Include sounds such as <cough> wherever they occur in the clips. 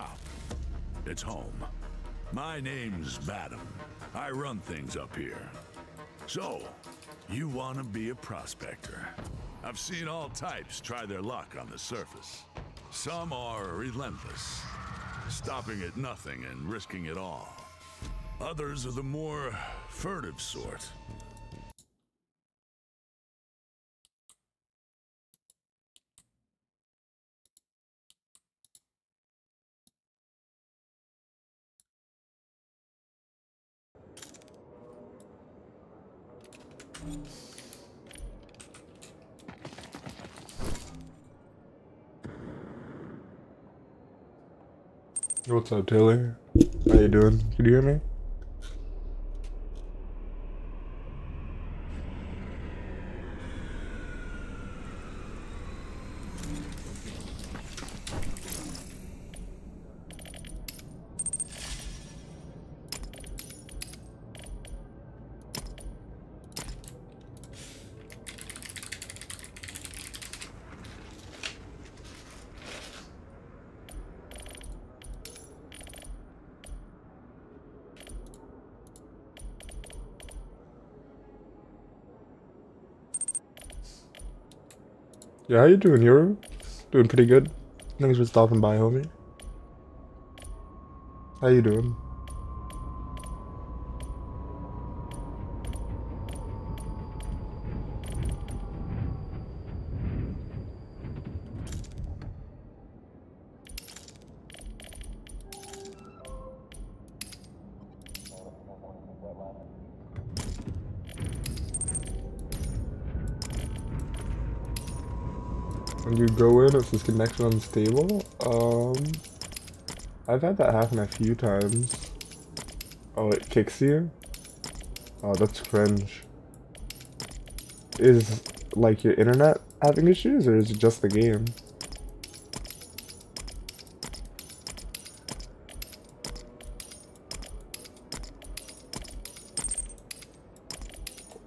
shop. It's home. My name's Badum. I run things up here. So, you want to be a prospector. I've seen all types try their luck on the surface. Some are relentless, stopping at nothing and risking it all. Others are the more furtive sort. What's up, Taylor? How you doing? Can you hear me? Yeah, how you doing, Euro? Doing pretty good. Thanks for stopping by, homie. How you doing? Says connection unstable. Um, I've had that happen a few times. Oh, it kicks you? Oh, that's cringe. Is, like, your internet having issues, or is it just the game?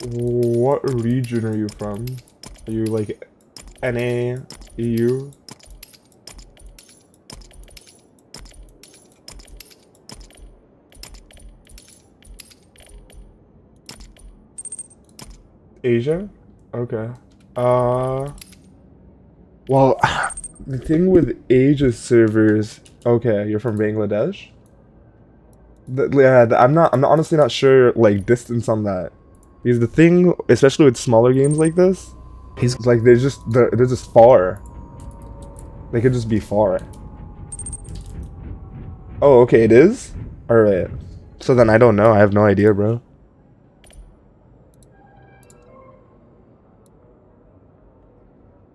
What region are you from? Are you, like, NA, EU? Asia? Okay. Uh, well, <laughs> the thing with Asia servers, okay, you're from Bangladesh? Yeah, I'm not, I'm honestly not sure, like, distance on that. Because the thing, especially with smaller games like this, He's it's like they're just, they're, they're just far. They could just be far. Oh, okay, it is? Alright. So then I don't know, I have no idea, bro.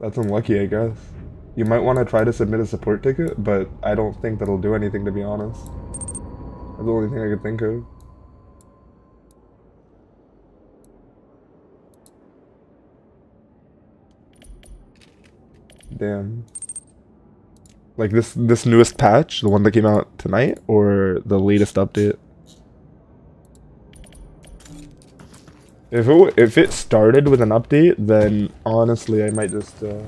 That's unlucky, I guess. You might want to try to submit a support ticket, but I don't think that'll do anything, to be honest. That's the only thing I could think of. Damn. Like this this newest patch, the one that came out tonight, or the latest update? If it if it started with an update, then honestly, I might just uh,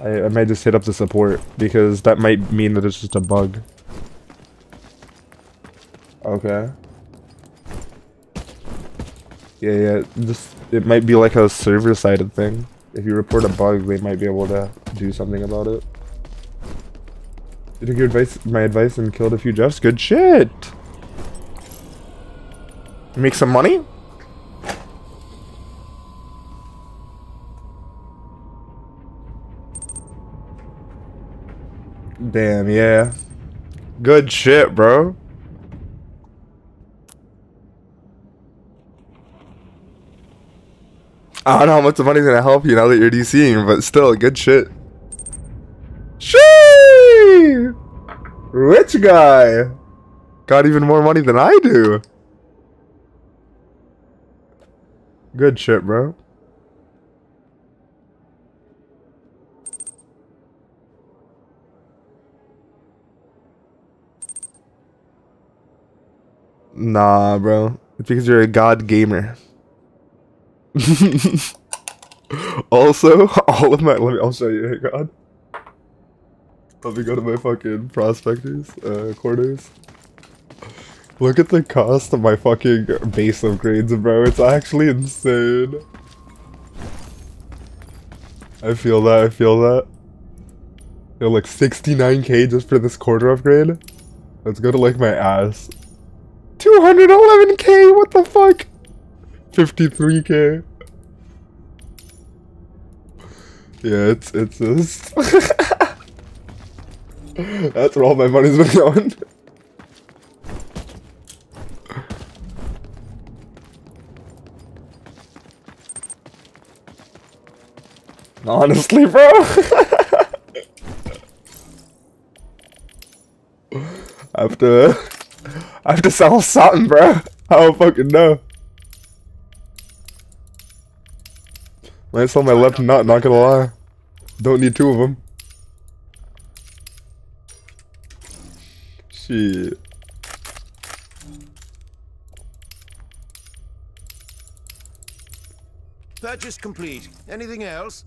I I might just hit up the support because that might mean that it's just a bug. Okay. Yeah, yeah. Just it might be like a server-sided thing. If you report a bug, they might be able to do something about it. You took your advice, my advice, and killed a few Jeffs. Good shit. Make some money. Damn, yeah. Good shit, bro. I don't know how much the money's gonna help you now that you're DCing, but still, good shit. Shee! Rich guy! Got even more money than I do. Good shit, bro. Nah, bro. It's because you're a god gamer. <laughs> also, <laughs> all of my let me I'll show you, hey god. Let me go to my fucking prospectors, uh, quarters. Look at the cost of my fucking base upgrades, bro. It's actually insane. I feel that, I feel that. Yo, like 69k just for this quarter upgrade? Let's go to like my ass. 211k, what the fuck? 53k. Yeah, it's, it's just... <laughs> That's where all my money's been going. Honestly, bro. <laughs> I have to, I have to sell something, bro. I don't fucking know. Might sell my left nut, not gonna lie. Don't need two of them. Shit. Purchase complete. Anything else?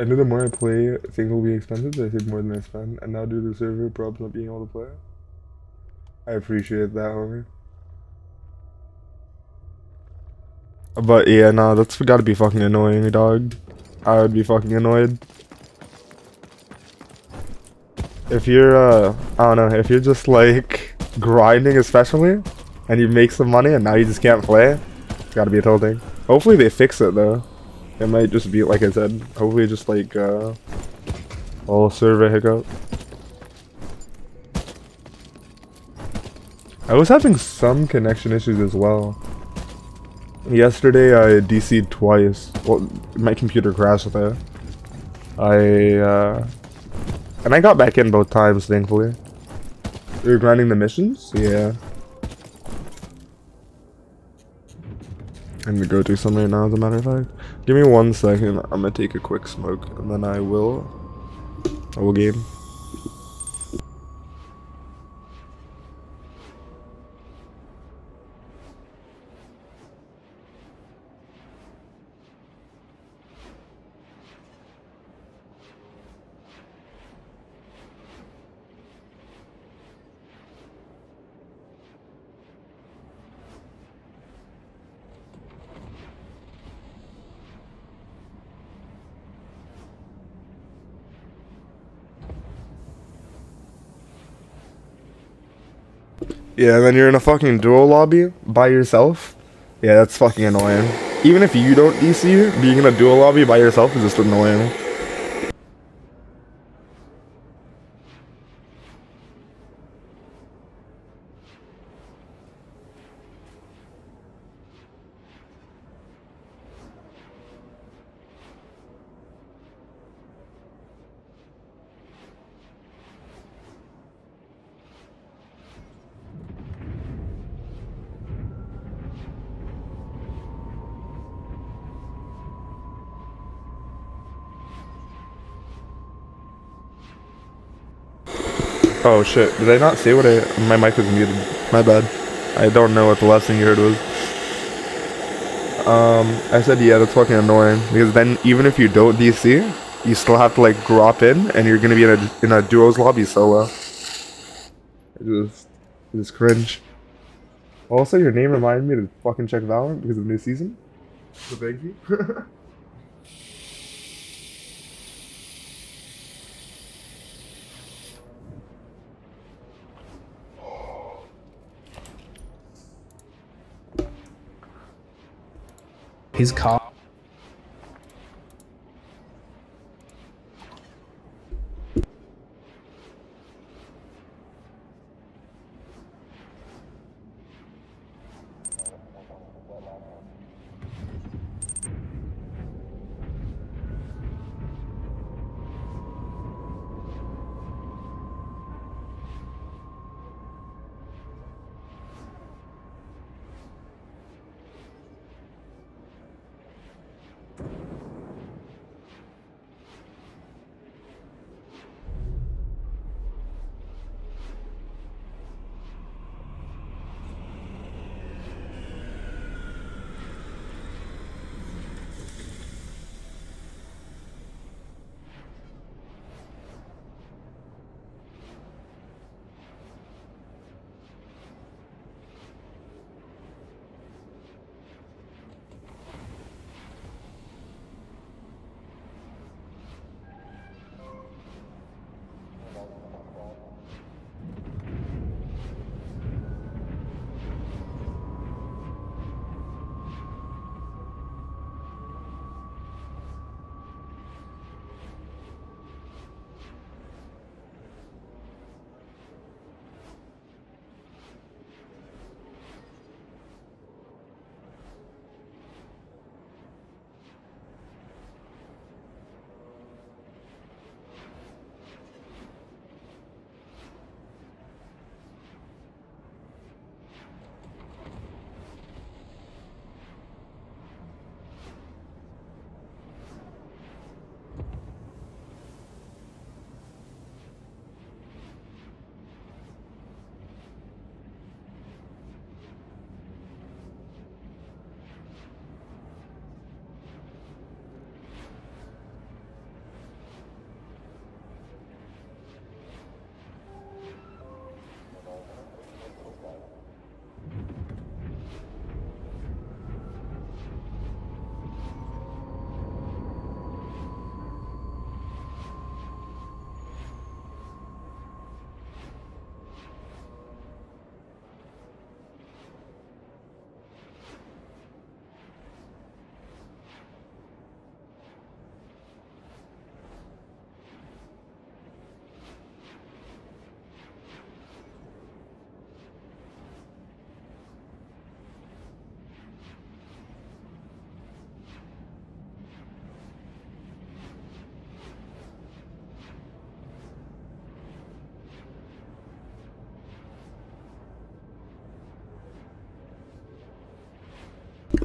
I know the more I play, things will be expensive, I save more than I spend. And now due to the server problems not being able to play. I appreciate that, homie. But yeah, nah, that's gotta be fucking annoying, dog. I would be fucking annoyed. If you're, uh, I don't know, if you're just like grinding especially, and you make some money and now you just can't play, it's gotta be a total thing. Hopefully they fix it though. It might just be, like I said, hopefully just like, uh, a little server hiccup. I was having some connection issues as well. Yesterday I DC'd twice. Well, my computer crashed there. I, uh, and I got back in both times, thankfully. You're grinding the missions? Yeah. I'm gonna go do something right now, as a matter of fact. Give me one second. I'm gonna take a quick smoke, and then I will. I will game. Yeah, and then you're in a fucking duo lobby by yourself. Yeah, that's fucking annoying. Even if you don't DC, being in a duo lobby by yourself is just annoying. Oh shit, did I not say what I- my mic was muted? My bad. I don't know what the last thing you heard was. Um, I said yeah, that's fucking annoying, because then even if you don't DC, you still have to like drop in, and you're gonna be in a, in a duos lobby solo. I just, I just cringe. Also, your name reminded me to fucking check Valorant because of the new season. So thank you. His car.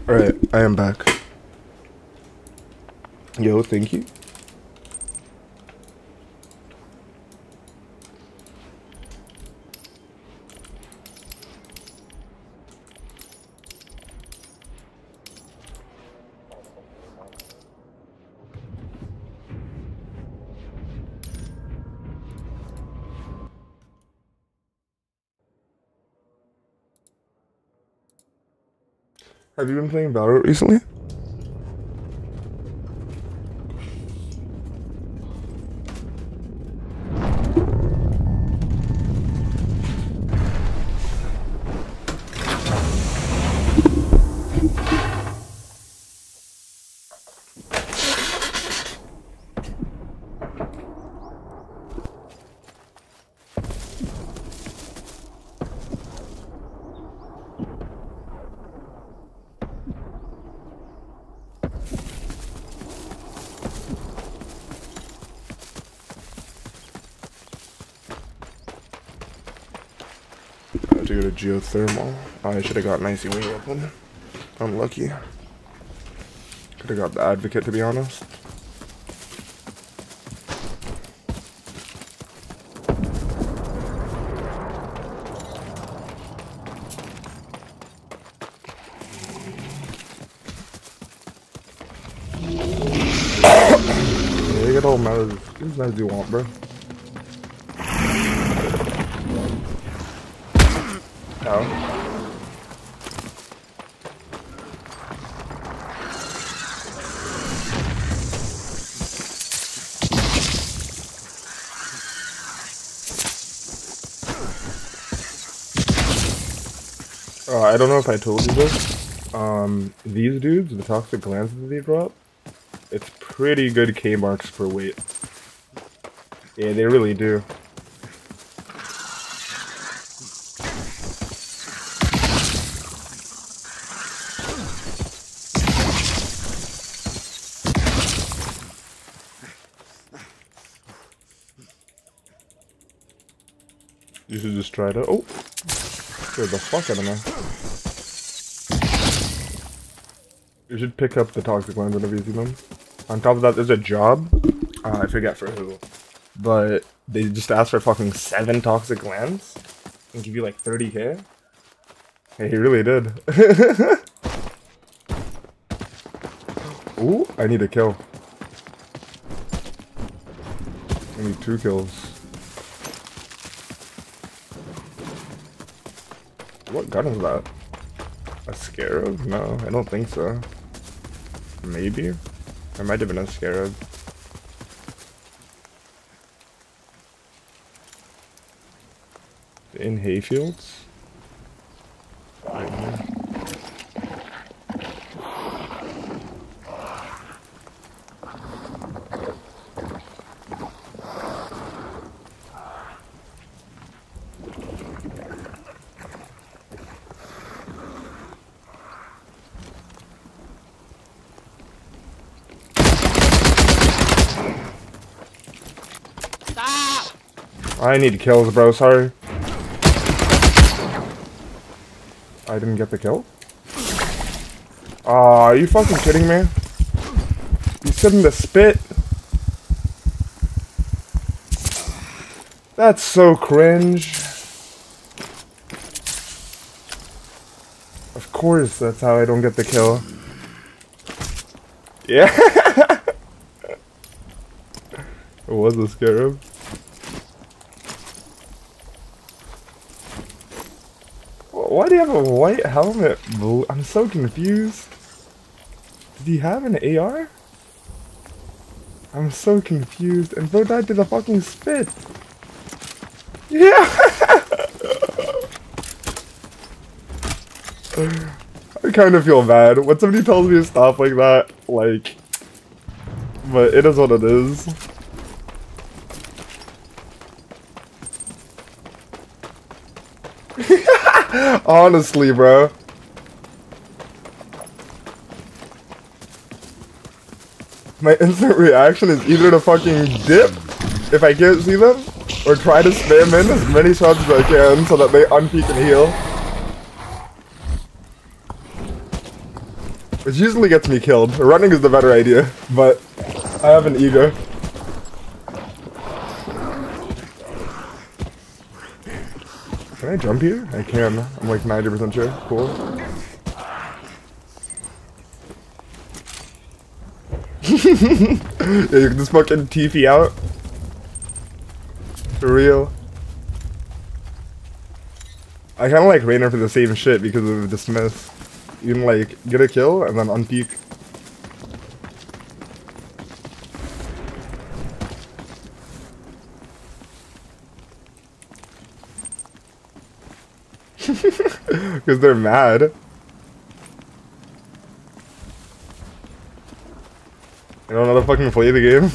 Alright, I am back. Yo, thank you. Have you been playing Valorant recently? Oh, I should have got an icy wing weapon. Unlucky. Could have got the advocate to be honest. All meds. Get as you want, bro. Don't know if I told you this. Um, these dudes, the toxic glands that they drop, it's pretty good K-Marks per weight. Yeah, they really do. You should just try to. Oh! Scared the fuck out of. You should pick up the toxic ones whenever you see them. On top of that, there's a job. Uh, I forget for who. But they just asked for fucking seven toxic glands and give you like 30k. Hey, he really did. <laughs> Ooh, I need a kill. I need two kills. What gun is that? Scarab? No, I don't think so. Maybe? It might have been a scarab. In hayfields? I need kills, bro. Sorry. I didn't get the kill. Aw, are you fucking kidding me? You sit in the spit. That's so cringe. Of course, that's how I don't get the kill. Yeah. <laughs> it was a scarab. Why do you have a white helmet? Blue? I'm so confused. Did he have an AR? I'm so confused. And bro died to the fucking spit. Yeah! <laughs> I kind of feel bad. When somebody tells me to stop like that, like... But it is what it is. Honestly, bro. My <laughs> instant reaction is either to fucking dip if I can't see them, or try to spam in as many shots as I can so that they unpeak and heal. Which usually gets me killed. Running is the better idea, but I have an ego. I jump here? I can. I'm like 90% sure. Cool. <laughs> yeah, you can just fucking TP out. For real. I kinda like Reyna for the same shit because of the dismiss. You can like get a kill and then unpeak. Because they're mad. You don't know how to fucking play the game?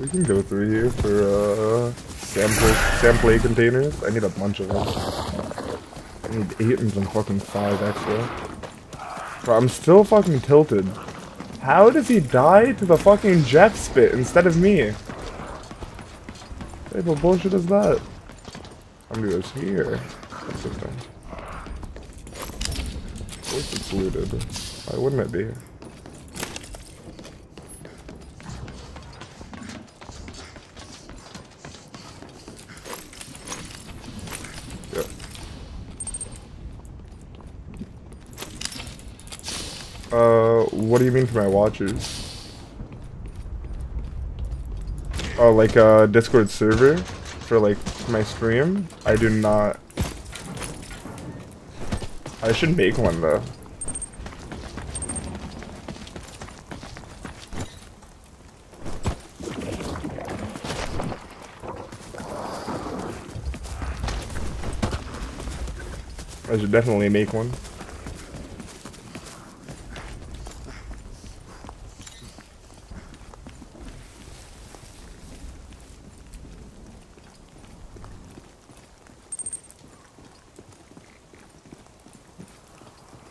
We can go through here for uh, sample sample containers. I need a bunch of them. I need eight and some fucking five extra. Bro, I'm still fucking tilted. How does he die to the fucking jet spit instead of me? What what bullshit is that? I'm go here. Something. Of course it's looted. Why wouldn't it be? Uh, what do you mean for my watchers? Oh, like a Discord server for like my stream? I do not. I should make one though. I should definitely make one.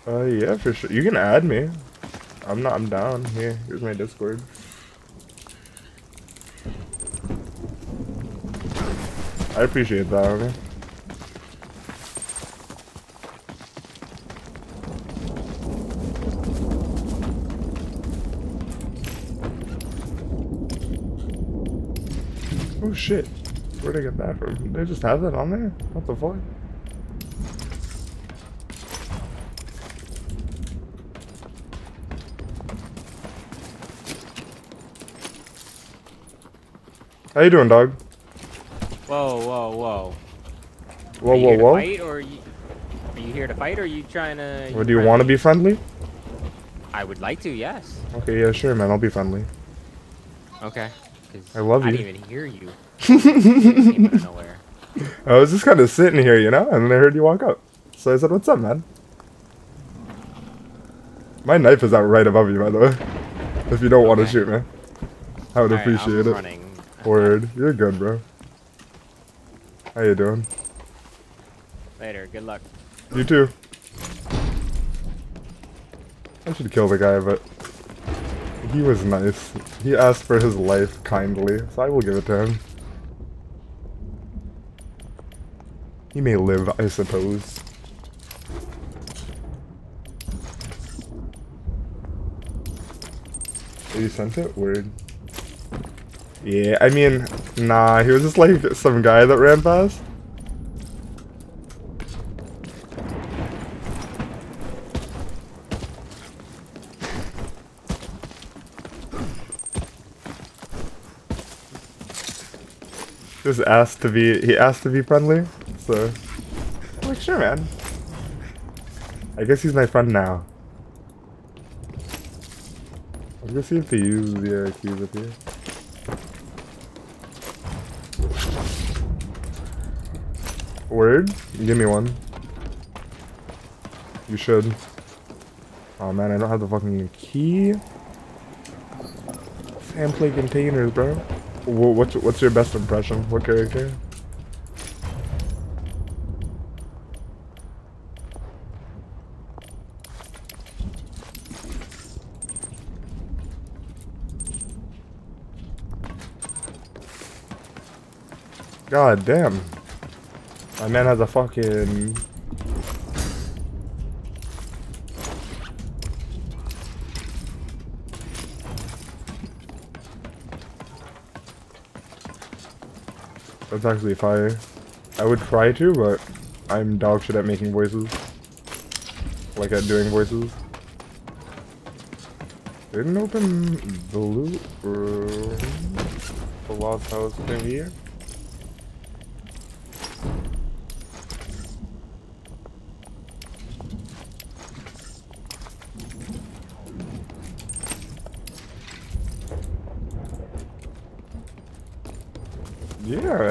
Uh, for sure. You can add me. I'm not. I'm down. Here, here's my Discord. I appreciate that, homie. Oh shit. Where'd I get that from? They just have that on there? What the fuck? How you doing, dog? Whoa, whoa, whoa. Whoa, are you whoa, whoa. Fight, or are you, are you here to fight, or are you trying to? What do you want to be friendly? I would like to, yes. Okay, yeah, sure, man. I'll be friendly. Okay. I love you. I didn't even hear you. <laughs> You came out of nowhere. I was just kind of sitting here, you know, and then I heard you walk up. So I said, "What's up, man?" My knife is out right above you, by the way. If you don't want to shoot me, I would Alright, appreciate I'm it. running. Word, you're good, bro. How you doing? Later. Good luck. You too. I should kill the guy, but he was nice. He asked for his life kindly, so I will give it to him. He may live, I suppose. You sent it? Word. Yeah, I mean, nah, he was just like some guy that ran past. Just asked to be, he asked to be friendly, so, I'm like, sure, man. I guess he's my friend now. I'm gonna see if they use the uh, keys up here. Word? Give me one. You should. Oh man, I don't have the fucking key. Sample containers, bro. What's what's your best impression? What character? God damn. My man has a fucking... That's actually fire. I would try to, but I'm dog shit at making voices. Like at doing voices. Didn't open the loot room. The lost house thing here.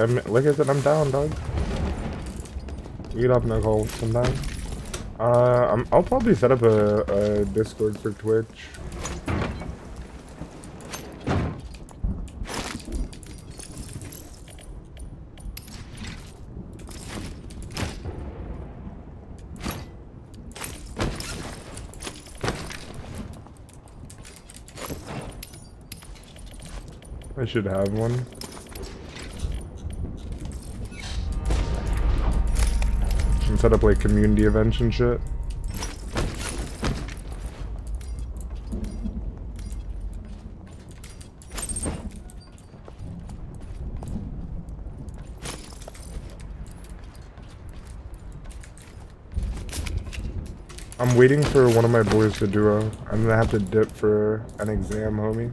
I'm, like I said, I'm down, dog. Get up call sometime. Uh, I'm, I'll probably set up a, a Discord for Twitch. I should have one. Set up like community events and shit. I'm waiting for one of my boys to do a. I'm gonna have to dip for an exam, homie.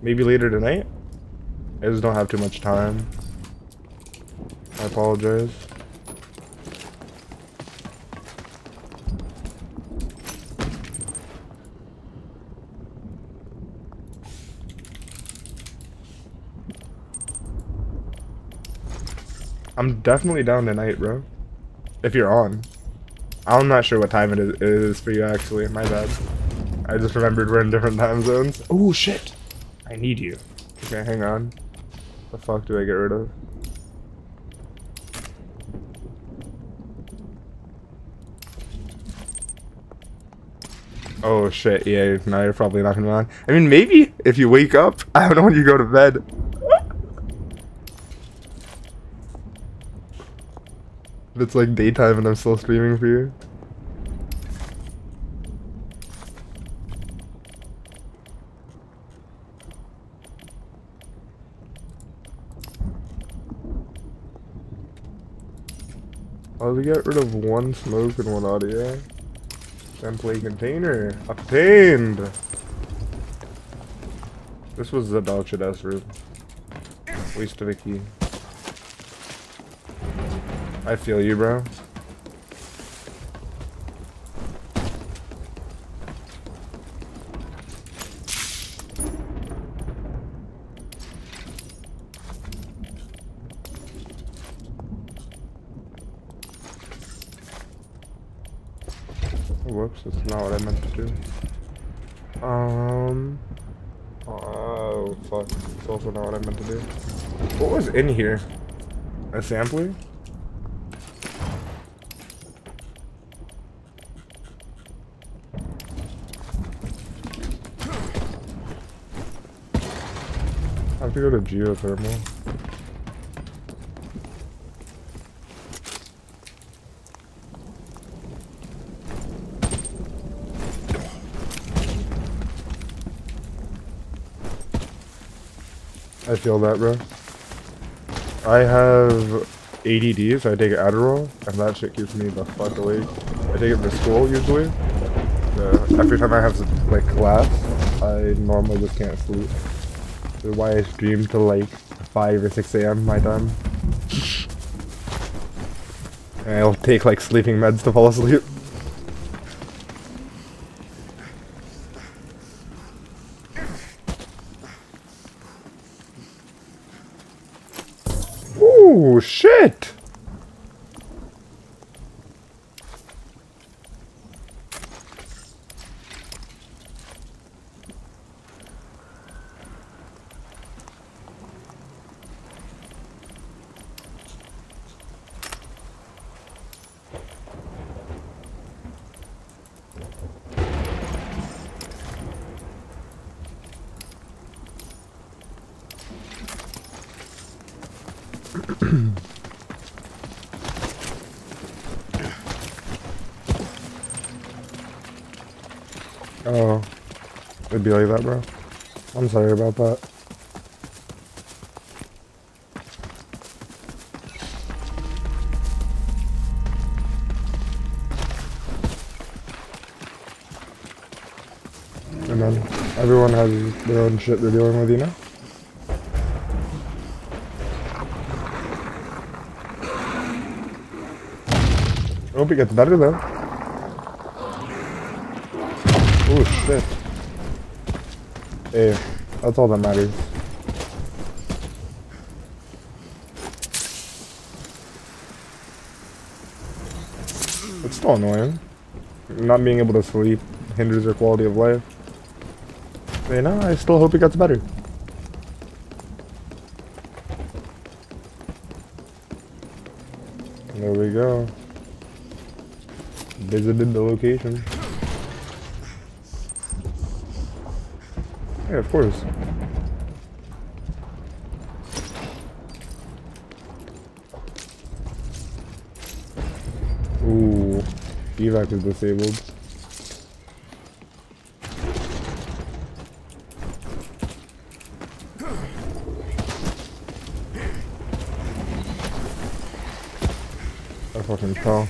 Maybe later tonight? I just don't have too much time. I apologize. I'm definitely down tonight, bro. If you're on. I'm not sure what time it is, it is for you, actually. My bad. I just remembered we're in different time zones. Oh, shit! I need you. Okay, hang on. The fuck do I get rid of? Oh shit, yeah, now you're probably not gonna on. I mean, maybe if you wake up. <laughs> I don't know when you go to bed. If it's like daytime and I'm still streaming for you. Oh, we get rid of one smoke and one audio. Then play container. Obtained! This was the ass room. Waste of a key. I feel you, bro. Whoops, that's not what I meant to do. Um. Oh, fuck. It's also not what I meant to do. What was in here? A sampler? To go to geothermal. I feel that, bro. I have ADD, so I take Adderall, and that shit keeps me the fuck awake. I take it for school, usually. Uh, every time I have, like, class, I normally just can't sleep. Why I stream till, like, 5 or 6 a.m. my time. I'll take, like, sleeping meds to fall asleep. It'd be like that, bro. I'm sorry about that. And then everyone has their own shit they're dealing with, you know? I hope it gets better though. Oh shit. Hey, that's all that matters. It's still annoying. Not being able to sleep hinders your quality of life. But, you know, I still hope it gets better. There we go. Visited the location. Yeah, of course. Ooh, evac is disabled. I fucking fell.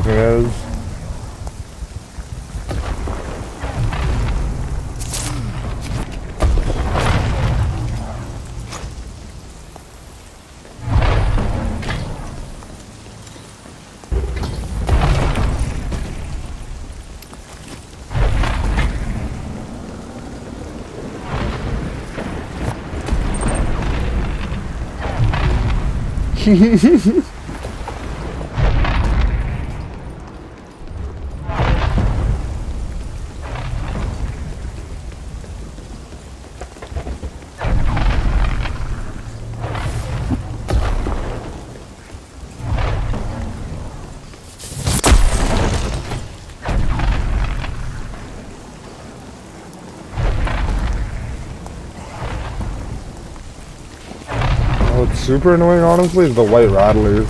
Fucking is. What's <laughs> super annoying, honestly, is the white rattlers.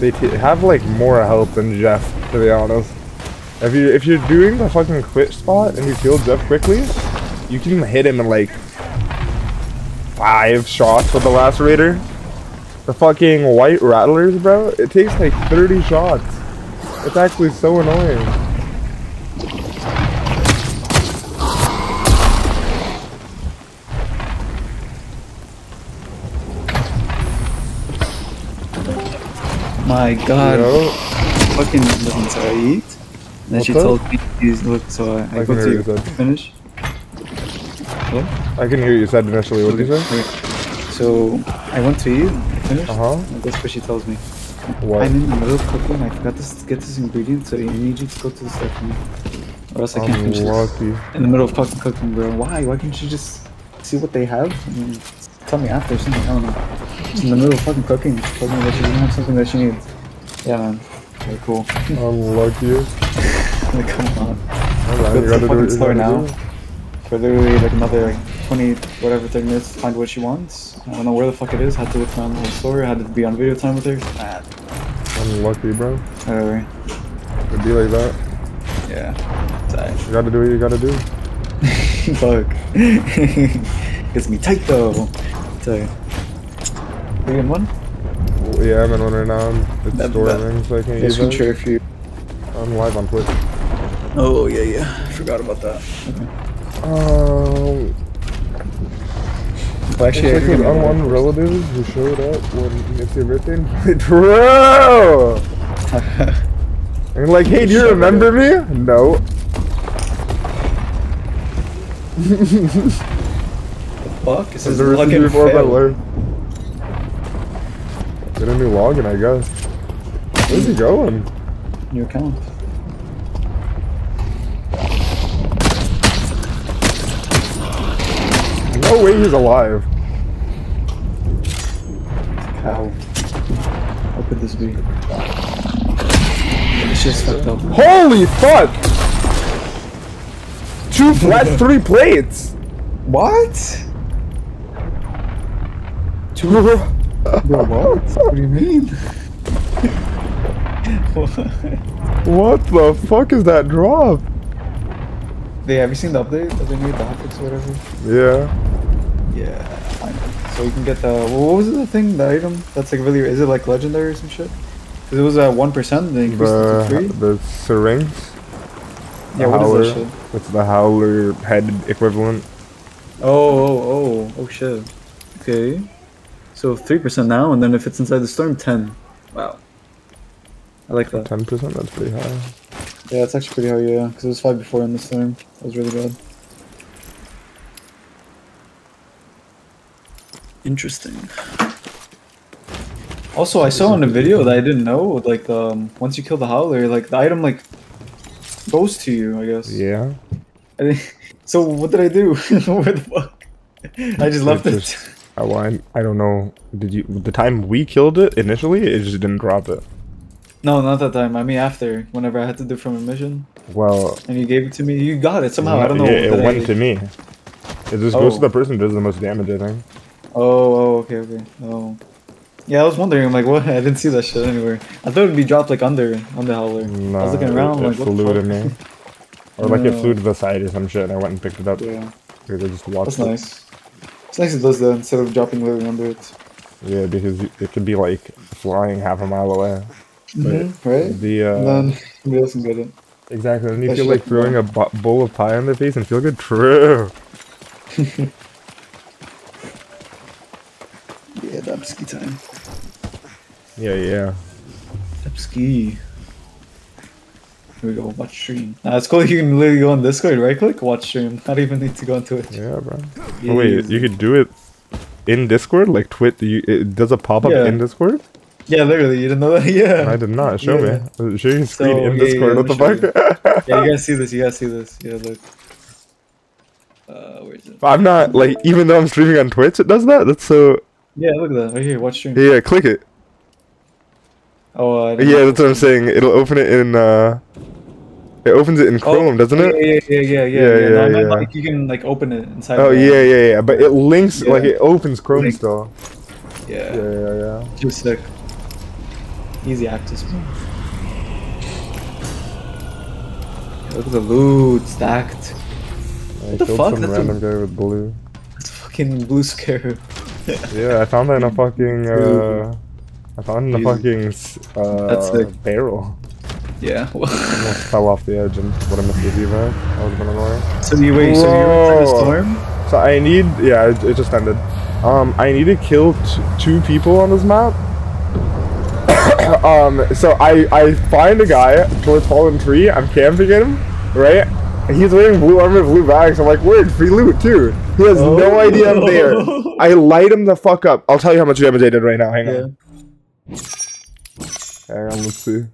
They have like more health than Jeff, to be honest. If you if you're doing the fucking quit spot and you kill Jeff quickly, you can hit him in like five shots with the lacerator. The fucking white rattlers, bro, it takes like 30 shots. It's actually so annoying. My god. Yo, Fucking listen, so I eat. And then she told me, "Please look, so I, I, I go to finish. What? I can hear you said initially. What did you say? Okay. So I went to eat, finished. Uh huh. That's what she tells me. What? I'm in the middle of cooking. I forgot to get this ingredient, so I need you to go to the second. or else I can't finish this. In the middle of fucking cooking, bro. Why? Why can't you just see what they have and tell me after or something? I don't know. She's in the middle of fucking cooking. She told me that she didn't have something that she needs. Yeah, man. Okay, cool. Unlucky. <laughs> like, come on. Alright, Go you to the gotta do fucking what you store now. do. For literally like another like 20, whatever, 30 minutes to find what she wants. I don't know where the fuck it is. Had to look around the whole store. Had to be on video time with her. Ah, Unlucky, bro. whatever. It'd be like that. Yeah. Sorry. You gotta do what you gotta do. <laughs> <laughs> Fuck. Gets me tight though. Sorry. Three and one? Well, yeah, I'm in one right now. It's That- storming, so I can't Yeah, use screen that. share if you. I'm live on Twitch. Oh yeah, yeah. Forgot about that. Um, Well, actually, I it's like forgot unwanted that. relatives who showed up when it's your birthday. and- Bro! <laughs> And like, hey, do you remember me? No. <laughs> the Fuck. This I've is never seen fucking you before fail. Get a new login, I guess. Where's he going? New account. No, no way he's alive. How? How could this be? It's just fucked up. Holy fuck! Two flat, <laughs> three plates. What? <laughs> Two. Bro, what? What do you mean? what? What the fuck is that drop? They have you seen the update that they made the hotfix or whatever? Yeah. Yeah. So you can get the what was the thing the item that's like really is it like legendary or some shit? Because it was at one percent, they increased it to The three. the syrinx. Yeah, what howler. is that shit? It's the howler head equivalent. Oh, oh, oh, oh shit. Okay. So 3% now, and then if it's inside the storm, 10. Wow. I like that. Ten percent. That's pretty high. Yeah, it's actually pretty high, yeah, because it was 5 before in the storm. That was really bad. Interesting. Also, I saw in a video that I didn't know, like, um, once you kill the Howler, like, the item, like, goes to you, I guess. Yeah. I <laughs> didn't- so, what did I do? <laughs> Where the fuck? I just left It it. I, well, I, don't know. Did you? The time we killed it initially, it just didn't drop it. No, not that time. I mean after, whenever I had to do from a mission, Well, and you gave it to me. You got it somehow. I don't know. Yeah, it went I- to me. It just goes to Oh. the person who does the most damage. I think. Oh, oh, okay, okay. Oh, yeah. I was wondering. I'm like, what? <laughs> I didn't see that shit anywhere. I thought it'd be dropped like under, under howler. No, I was looking around it, like, it what the flew to me, or like it flew to the side or some shit, and I went and picked it up. Yeah, Because I just watched that's it. nice. It's nice it does that instead of dropping literally under it. Yeah, because it could be like flying half a mile away. Mhm, Right? The uh, And then somebody else can get it. exactly, and you that feel like throwing a bo- bowl of pie in their face and feel good. True. <laughs> <laughs> Yeah, Dubsky time. Yeah, yeah. Dubsky. Here we go. Watch stream. Nah, it's cool. You can literally go on Discord, right click, watch stream. Not even need to go into it. Yeah, bro. Oh, wait, you could do it in Discord, like Twitch, You, it does a pop up Yeah. in Discord. Yeah, literally. You didn't know that? <laughs> Yeah. I did not. Show Yeah. me. Show your screen So, in yeah, Discord. yeah, what the let me fuck? <laughs> Yeah, you guys see this. You guys see this. Yeah, look. Uh, where is it? I'm not like even though I'm streaming on Twitch, it does that. That's so. Yeah, look at that. Right here. Watch stream. Yeah, click it. Oh, didn't Yeah, that's what I'm saying. It'll open it in. uh It opens it in Oh, Chrome, doesn't yeah, it? Yeah, yeah, yeah, yeah. Yeah, yeah, No, yeah, meant yeah. like you can like open it inside. Oh yeah, yeah, yeah. But it links like it opens Chrome Link. still. Yeah. Yeah, yeah, yeah. Too sick. Easy access. Look at the loot stacked. I the killed fuck? some That's a- random guy with blue. It's fucking blue scarab. <laughs> Yeah, I found that in a fucking. uh. I found in fucking uh, That's sick. barrel. Yeah. <laughs> Almost fell off the edge and would have missed the evac. That would have been annoying. so you wait. So you through the Whoa. storm? So I need, yeah, it, it just ended. Um, I need to kill two people on this map. <coughs> um, so I I find a guy towards fallen tree. I'm camping him, right? He's wearing blue armor, blue bags. I'm like, weird, free loot too. He has no Oh. idea I'm there. I light him the fuck up. I'll tell you how much damage I did right now. Hang on. Hang on, let's see.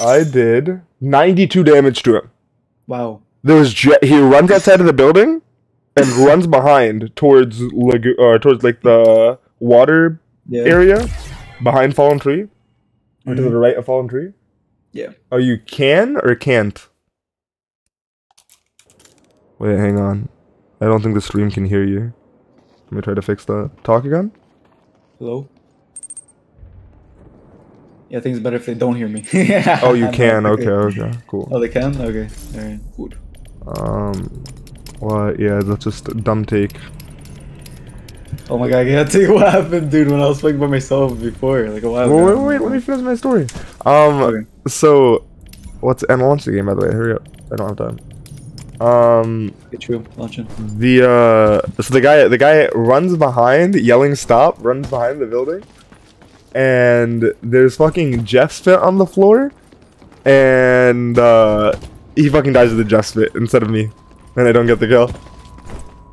I did 92 damage to him. Wow. There was jet. He runs outside of the building and runs behind towards lago- or uh, towards like the water Yeah. area behind fallen tree. Or to the mm-hmm. right of fallen tree. Yeah. Oh, you can or can't? Wait, hang on. I don't think the stream can hear you. Let me try to fix that. Talk again. Hello. Yeah, I think it's better if they don't hear me. <laughs> <laughs> Oh, you can. Okay, okay, cool. Oh, they can. Okay. All right. Good. Um, what? Yeah, that's just a dumb take. Oh my god, I can't tell you what happened, dude, when I was playing by myself before, like a while Wait, ago. wait, wait, let me finish my story. Um, Okay. so, what's and launch the game by the way. Hurry up, I don't have time. Um, Get true. Launching. the uh, so the guy, the guy runs behind, yelling stop, runs behind the building, and there's fucking Jeff spit on the floor, and uh, he fucking dies with the Jeff spit instead of me, and I don't get the kill.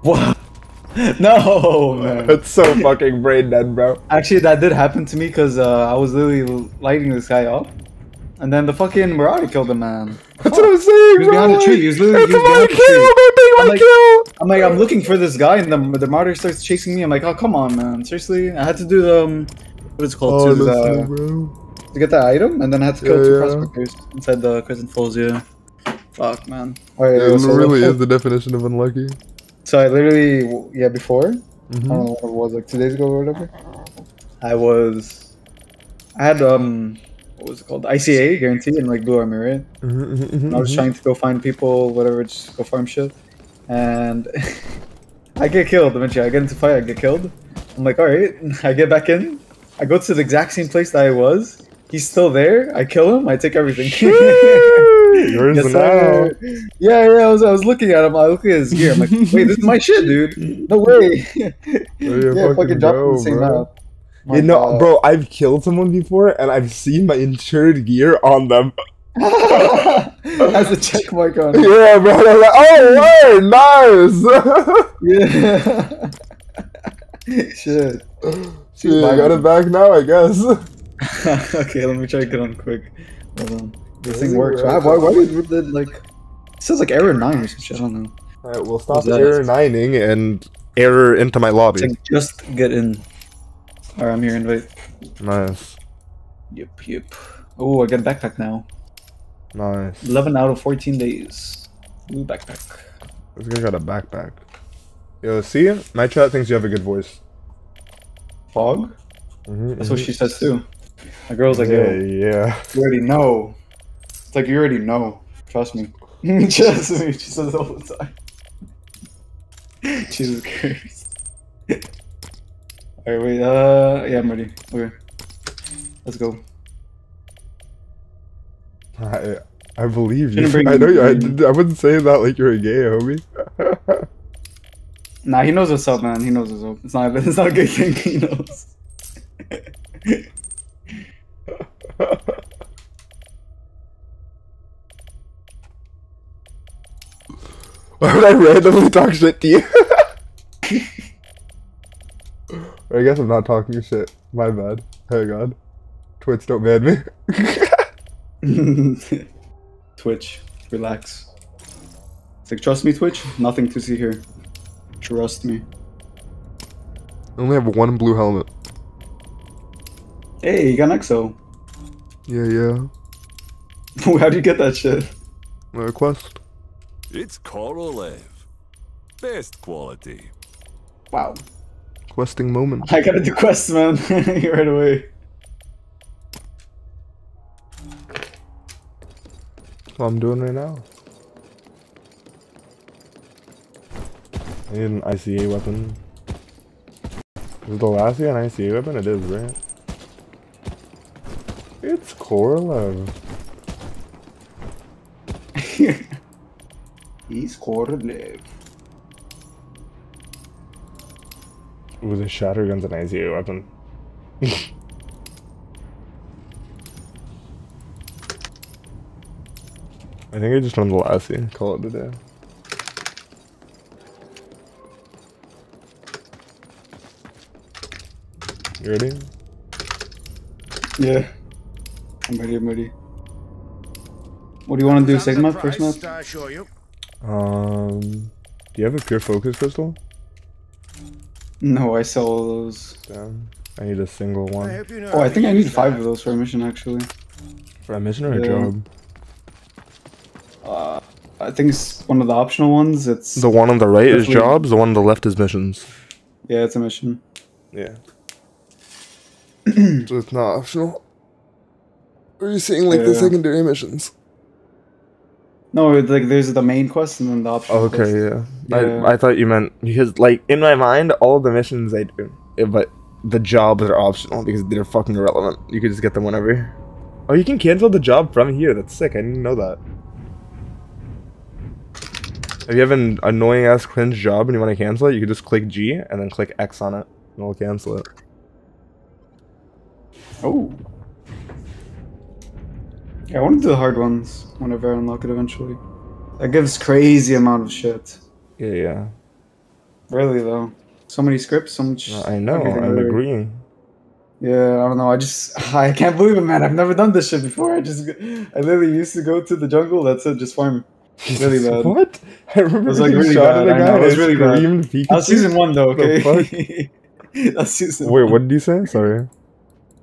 What? <laughs> no, man. It's so fucking brain dead, bro. Actually, that did happen to me because uh, I was literally lighting this guy up, and then the fucking Marauder killed him, man. That's what I'm saying, He was bro. behind a tree. He was literally- It's he was my behind kill. tree. I'm my like- kill. I'm like, I'm looking for this guy, and the the martyr starts chasing me. I'm like, oh come on, man, seriously. I had to do the um, what is it called to, Honestly, the, to get that item, and then I had to kill Yeah, two yeah. prospectors inside the Crescent Falls. Yeah. Fuck, man. Alright, It so, really is the definition of unlucky. so I literally, yeah, before I Mhm. don't know what it was, like two days ago or whatever. I was, I had um, what was it called? ICA guarantee and like blue army, right? Mhm, mhm, mhm, I was mhm. trying to go find people, whatever, just go farm shit. And <laughs> I get killed eventually. I get into a fight, I get killed. I'm like, alright. <laughs> I get back in. I go to the exact same place that I was. He's still there. I kill him. I take everything. <laughs> Yours Yes, now. Yeah, yeah. I was, I was looking at him. I look at his gear. I'm like, <laughs> wait, this is my shit, dude. No way. <laughs> Yeah, fucking fucking drop it in go, the same map. You know, bro, I've killed someone before, and I've seen my insured gear on them. Has a check mark on it. Yeah, bro. I'm like, oh, word, nice. Yeah. Shit. See, I got it back now, I guess. <laughs> okay, let me try to get on quick. Hold on. This thing works. we're Why, why, why that did it like? It says like error nine or some shit. I don't know. All right, we'll stop What's that? error nining and error into my lobby. like just get in. Alright, I'm here. Invite. Nice, Yep, yep. Oh, I got a backpack now. nice. 11 out of 14 days. Ooh, backpack. This guy got a backpack. Yo, see, my chat thinks you have a good voice. Fog? Mhm, That's what mhm. she says too. My girl's like, yeah, yeah. you already know. It's like, you already know. Trust me. <laughs> Trust me. She says it all the time. Jesus Christ. Alright, wait. Uh, yeah, I'm ready. Okay. Let's go. I, I believe you. I know you. I, I wouldn't say that like you're a gay homie. <laughs> Nah, he knows what's up, man. He knows what's up. It's not. It's not a good thing. <laughs> He knows. Why would I randomly talk shit to you? <laughs> I guess I'm not talking shit. My bad. Hang on. Twitch, don't ban me. <laughs> Twitch, relax. It's like, trust me, Twitch. Nothing to see here. Trust me. I only have one blue helmet. Hey, you got an EXO. Yeah, yeah. <laughs> How'd you get that shit? Uh, quest. It's Korolev. Best quality. Wow. Questing moment. I gotta do quests, man. <laughs> right away. That's what I'm doing right now. I need an ICA weapon. Is the last an ICA weapon? It is, right? It's Korolev. <laughs> He's live. Ooh, the Shattergun's an ICA weapon. <laughs> I think I just run the last Lassie. Call it a day. You ready? Yeah. I'm ready, I'm ready. What do you want to do, Is that Sigma, the first price map? I show you. Um, do you have a pure focus crystal? No, I sell all those. Damn. I need a single I one. hope you know Oh, how I think I use need five of those for a mission, actually. For a mission or a job? Uh, I think it's one of the optional ones. It's The one on the right is jobs, the one on the left is missions. yeah, it's a mission. Yeah. <clears throat> so it's not optional. Are you saying like the secondary missions? No, like there's the main quest and then the optional. Okay, quest. yeah. Yeah. I, I thought you meant because like in my mind, all the missions I do, eh, but the jobs are optional because they're fucking irrelevant. You could just get them whenever. Oh, you can cancel the job from here. That's sick. I didn't know that. If you have an annoying ass cringe job and you want to cancel it, you can just click G and then click X on it, and it'll cancel it. Oh. Yeah, I want to do the hard ones whenever I unlock it eventually. That gives crazy amount of shit. Yeah, yeah. Really though. So many scripts, so much. I know. I'm agreeing. Yeah, I don't know. I just <laughs> I can't believe it, man. I've never done this shit before. I just I literally used to go to the jungle. That's it, just farm. <laughs> Really bad. What? I remember it was, like, really shot at bad. a I guy it was really bad. That was <laughs> season one though. Okay. That's season. Wait, one. what did you say? Sorry.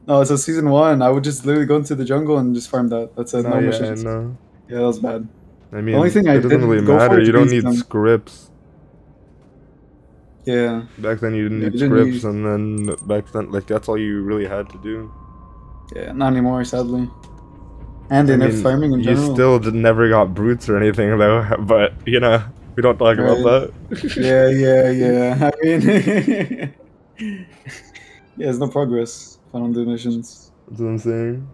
No, it's a season one. I would just literally go into the jungle and just farm that. That's it. No, Oh, yeah, missions. no. Yeah, that was bad. I mean, the only thing I doesn't didn't really matter. You don't need them. scripts. Yeah. Back then, you didn't Yeah, need didn't scripts, need- and then back then, like that's all you really had to do. Yeah, not anymore, sadly. And they I nerfed mean, farming in you still never got brutes or anything though. <laughs> But you know, we don't talk about that. yeah, yeah, <laughs> yeah. <laughs> I mean, yeah, there's no progress don't do missions. That's what I'm saying.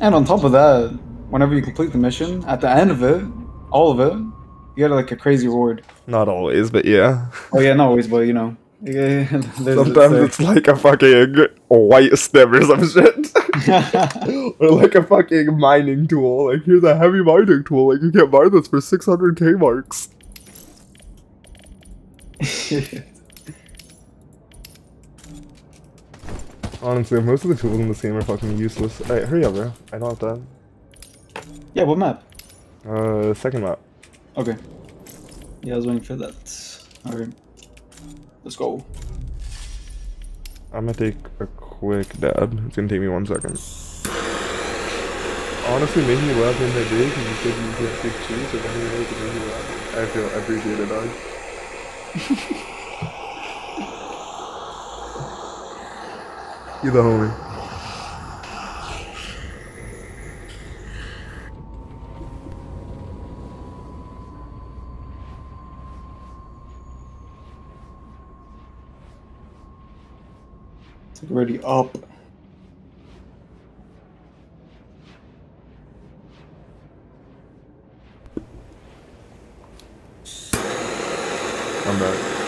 And on top of that, whenever you complete the mission, at the end of it, all of it, you get like a crazy reward. Not always, but yeah. Oh yeah, not always, but you know, <laughs> yeah, <laughs> Sometimes it's like a fucking white stem or some shit. <laughs> or like a fucking mining tool. Like here's a heavy mining tool. Like you can buy this for 600k marks. Honestly, most of the tools in this game are fucking useless. Alright, hurry up, bro. I don't have time. yeah, what map? Uh, second map. Okay. Yeah, I was waiting for that. Alright. Let's go. I'm gonna take a quick dab. It's gonna take me one second. Honestly, make me laugh in that day because you said you can't pick cheese, so then you know to make me laugh. I feel I appreciate it, dog. <laughs> you the homie. It's already up. I'm back.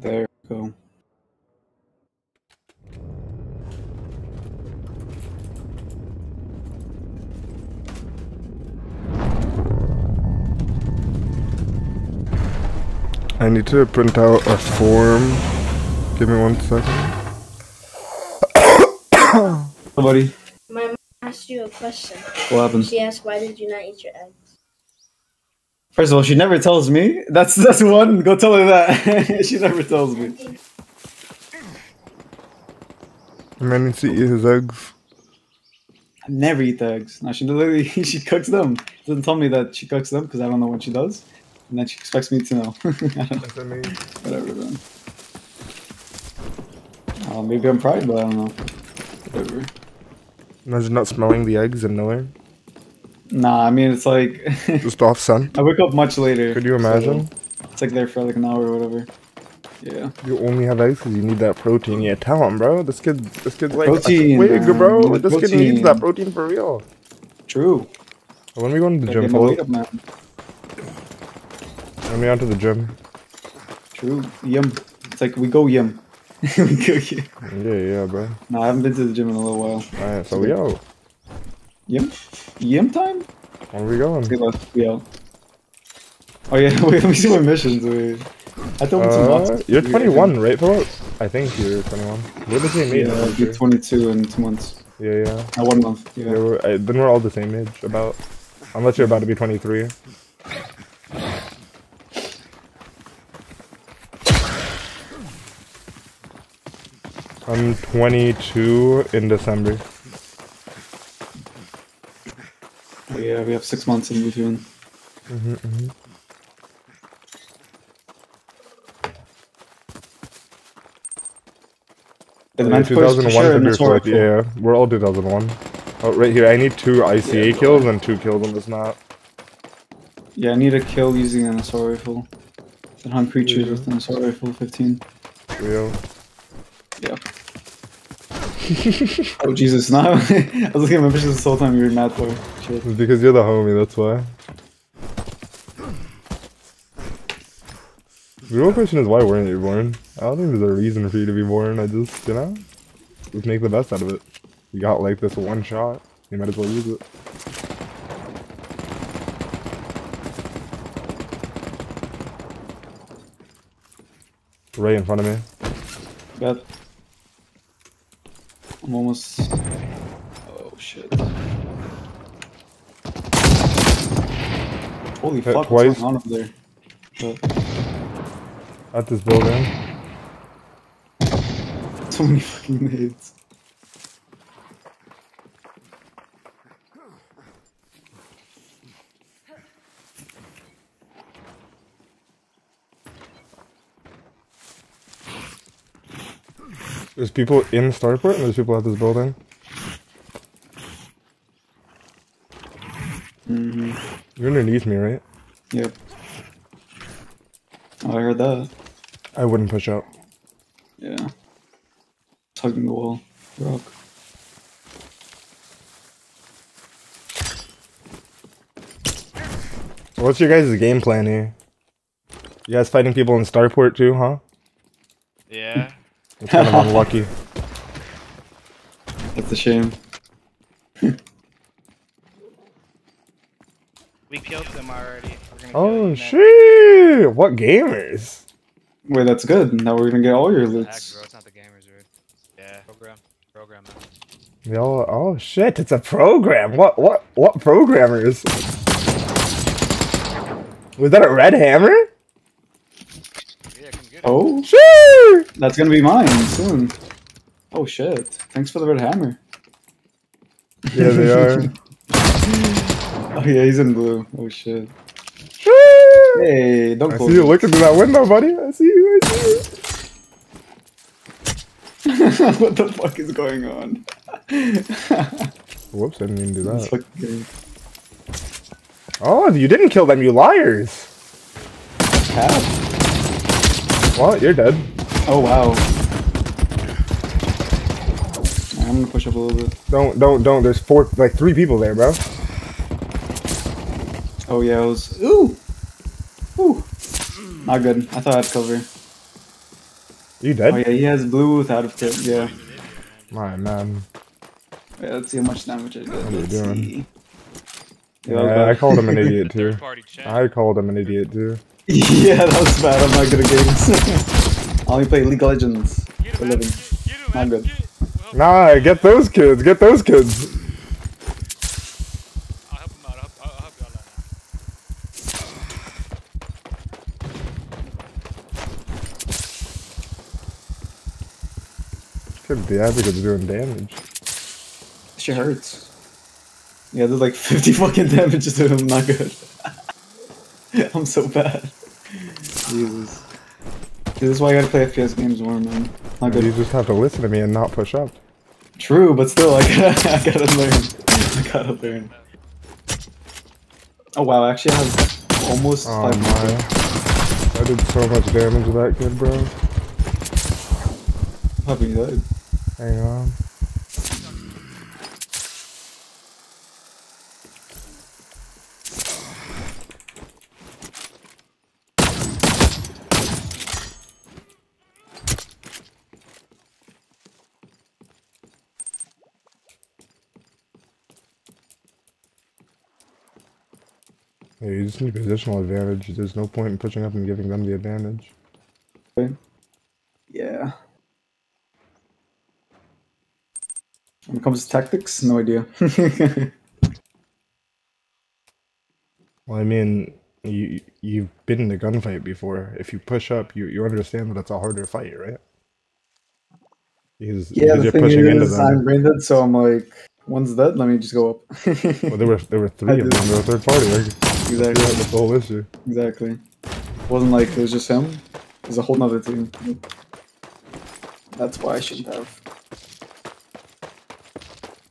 There we go. I need to print out a form. Give me one second. <coughs> Somebody, My mom asked you a question. what happened? She asked, "Why did you not eat your eggs?" First of all, she never tells me. That's that's one. Go tell her that. <laughs> she never tells me. Man needs to eat his eggs. I never eat the eggs. No, she literally <laughs> she cooks them. Doesn't tell me that she cooks them because I don't know when she does, and then she expects me to know. <laughs> Whatever then. Uh, maybe I'm pride, but I don't know. Whatever. Imagine not smelling the eggs and knowing. Nah, I mean it's like <laughs> Just off scent. I wake up much later. Could you so imagine? it's like there for like an hour or whatever. Yeah. You only have eggs because you need that protein. Yeah, tell him, bro. This kid, this kid's like Protein, Wait, man. bro. You need This kid needs that protein for real. True. When we going to the Gotta gym, get my weight Philip? up, man. When we on to the gym? True. Yum. It's like we go yum. <laughs> we go yum. Yeah, yeah, bro. No, I haven't been to the gym in a little while. Alright, so we out. Yum? Yum time? Where we going? Okay, let's be out. Oh yeah, let me see my missions. Wait. I thought we Uh, you're 21, right, Philip? I think you're 21. We're the same age. Yeah, I'm I'll be sure. 22 in two months. Yeah, yeah. Uh, one month. Yeah. yeah we're, I, then we're all the same age, about. Unless you're about to be 23. I'm 22 in December. Yeah, we have six months in mm-hmm, mm-hmm. between. Yeah, the Yeah, Manticore's 2001 sure to and be reflect- Notorical. Yeah, we're all 2001. Oh, right here. I need two ICA Yeah, kills and two kills on this map. Yeah, I need a kill using an assault rifle. And hunt creatures Yeah. with an assault rifle 15. Real. Yeah. <laughs> oh Jesus, now <laughs> I was looking at my pictures this whole time you were mad for. Shit. It's because you're the homie, that's why. The real question is why weren't you born? I don't think there's a reason for you to be born. I just, you know, just make the best out of it. You got like this one shot, you might as well use it. Right in front of me. Bad. I'm almost. Oh shit. Holy Hit fuck, twice. what's going on up there? But At this building. <laughs> so many fucking nades. There's people in Starport and there's people at this building. Mm-hmm. You're underneath me, right? Yep. Oh, I heard that. I wouldn't push up. Yeah. Tugging the wall. Rock. What's your guys' game plan here? You guys fighting people in Starport too, huh? Yeah. It's kind of unlucky. That's a shame. We killed them already. We're gonna Oh shit! What gamers? Wait, that's good. Now we're gonna get all your Hack, loots. bro. It's not the gamers, dude. Yeah. Program. Program, man. Yo, oh shit! It's a program. What? What? What programmers? Was that a red hammer? Yeah, come get it. Oh, oh Sure. that's gonna be mine soon. Oh shit. Thanks for the red hammer. Yeah, they are. <laughs> Oh yeah, he's in blue. Oh shit. Sure. Hey, don't I see you it. looking through that window, buddy. I see you. I see you. <laughs> what the fuck is going on? Whoops! I didn't mean to do that. fucking game. Oh, you didn't kill them, you liars! Cat? Well, you're dead. Oh wow. I'm gonna push up a little bit. Don't, don't, don't. There's four, like three people there, bro. Oh yeah, it was. Ooh! Ooh! Not good. I thought I'd cover. You dead? Oh yeah, he has blue without a kit. Yeah. My man. yeah. Let's see how much damage I did. What are you doing? see. Yeah, that was Yeah, I called him an idiot too. Third party chat. I called him an idiot too. Yeah, that was bad. I'm not good at games. <laughs> I only play League of Legends for a living. Not good. Get- We'll help, Nah, get those kids. Get those kids. I'll help him out. I'll I'll help you out. Could be advocates doing damage. Shit hurts. Yeah, did like 50 <laughs> fucking damage to him. Not good. <laughs> I'm so bad. Jesus. This is why you gotta play FPS games more, man. Not You just have to listen to me and not push up. True, but still, I gotta, <laughs> I gotta learn. I gotta learn. Oh wow, I actually have almost Oh five my. I did so much damage to that kid, bro. Probably died. Hang on. Yeah, you just need positional advantage. There's no point in pushing up and giving them the advantage. Yeah. When it comes to tactics, no idea. <laughs> Well, I mean, you you've been in a gunfight before. If you push up, you you understand that it's a harder fight, right? Because, yeah, because the you're thing pushing into is, I'm dead, so I'm like, one's dead, let me just go up. Well, there were there were <laughs> three of them. There were third party. Like, exactly. the whole issue. Exactly. It wasn't like it was just him. It was a whole nother team. That's why I shouldn't have.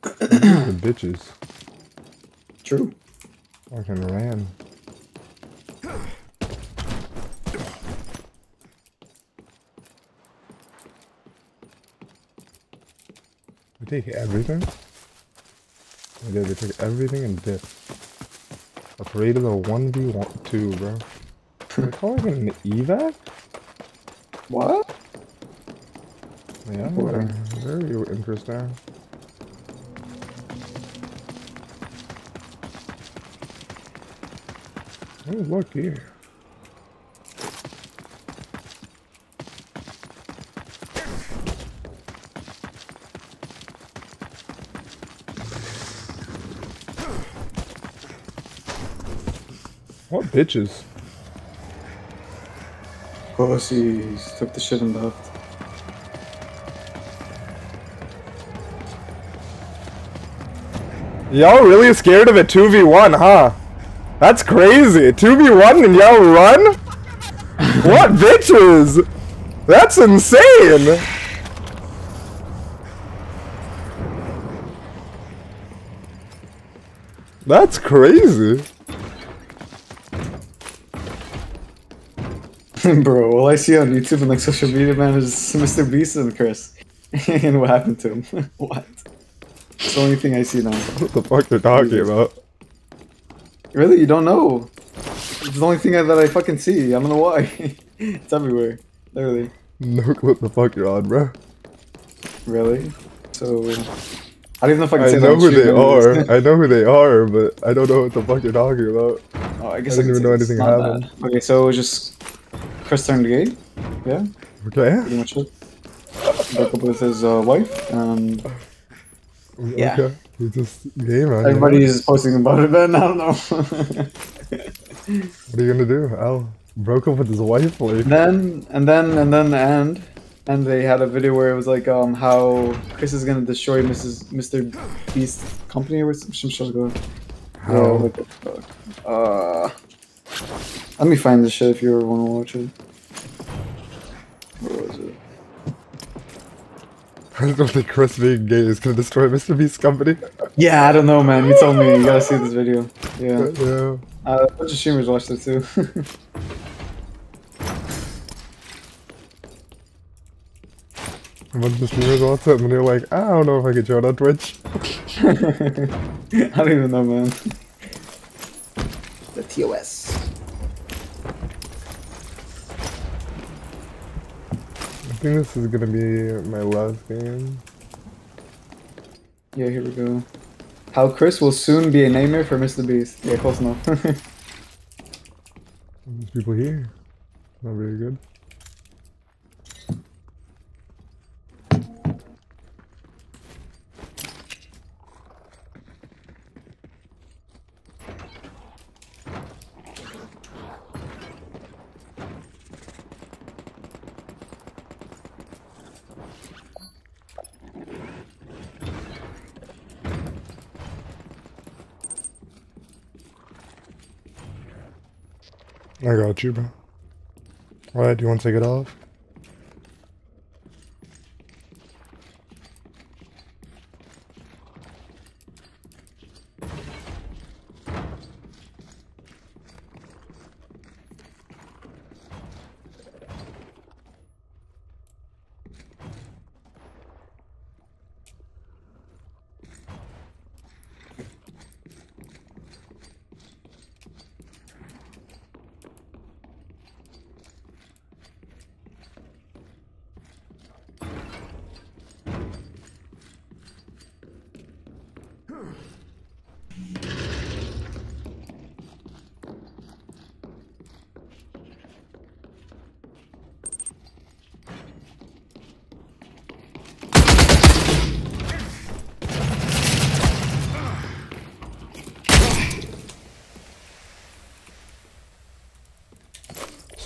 the bitches. True. Fucking ran. They take everything? They did, they took everything and dip. Afraid of the one v one two, bro. They're calling it an evac? What? Yeah, very interesting. Oh, look here. What bitches? Oh, Pussies. Took the shit and left. Y'all really scared of a 2v1, huh? That's crazy. 2v1 and y'all run? what <laughs> bitches? That's insane. That's crazy. <laughs> Bro, all I see on YouTube and like social media, man, is Mr. Beast and Chris. <laughs> and what happened to him? <laughs> what? It's the only thing I see now. What the fuck you're talking about? Really? You don't know? It's the only thing I, that I fucking see. I don't know why. it's everywhere. Literally. No clue what the fuck you're on, bro. Really? So, I don't even know if I can I know who they are. I know who they are, but I don't know what the fuck you're talking about. oh, I guess I guess didn't even know anything happened. bad. Okay, so it was just Chris turned gay. Yeah, Okay? pretty much it. Broke up with his uh, wife, and Yeah. Okay. He's just gay, man. everybody's posting about it, man. <laughs> I don't know. What are you gonna do? Al broke up with his wife, like. then and then and then and and they had a video where it was like um how Chris is gonna destroy Mrs. Mr. Beast company or some shit going. How? Yeah, the? Uh, let me find the shit if you ever want to watch it. Where was it? I don't think Chris being gay is gonna destroy Mr. Beast's company. Yeah, I don't know, man. You told me you gotta see this video. Yeah, Yeah. uh, a bunch of streamers watched it too. <laughs> A bunch of streamers watch it and they're like, I don't know if I can join on Twitch. <laughs> I don't even know, man. The TOS. I think this is gonna be my last game. Yeah, here we go. How Chris will soon be a nightmare for Mr. Beast. Yeah, close enough. <laughs> There's people here. Not very good. I got you, bro. Alright, do you want to take it off?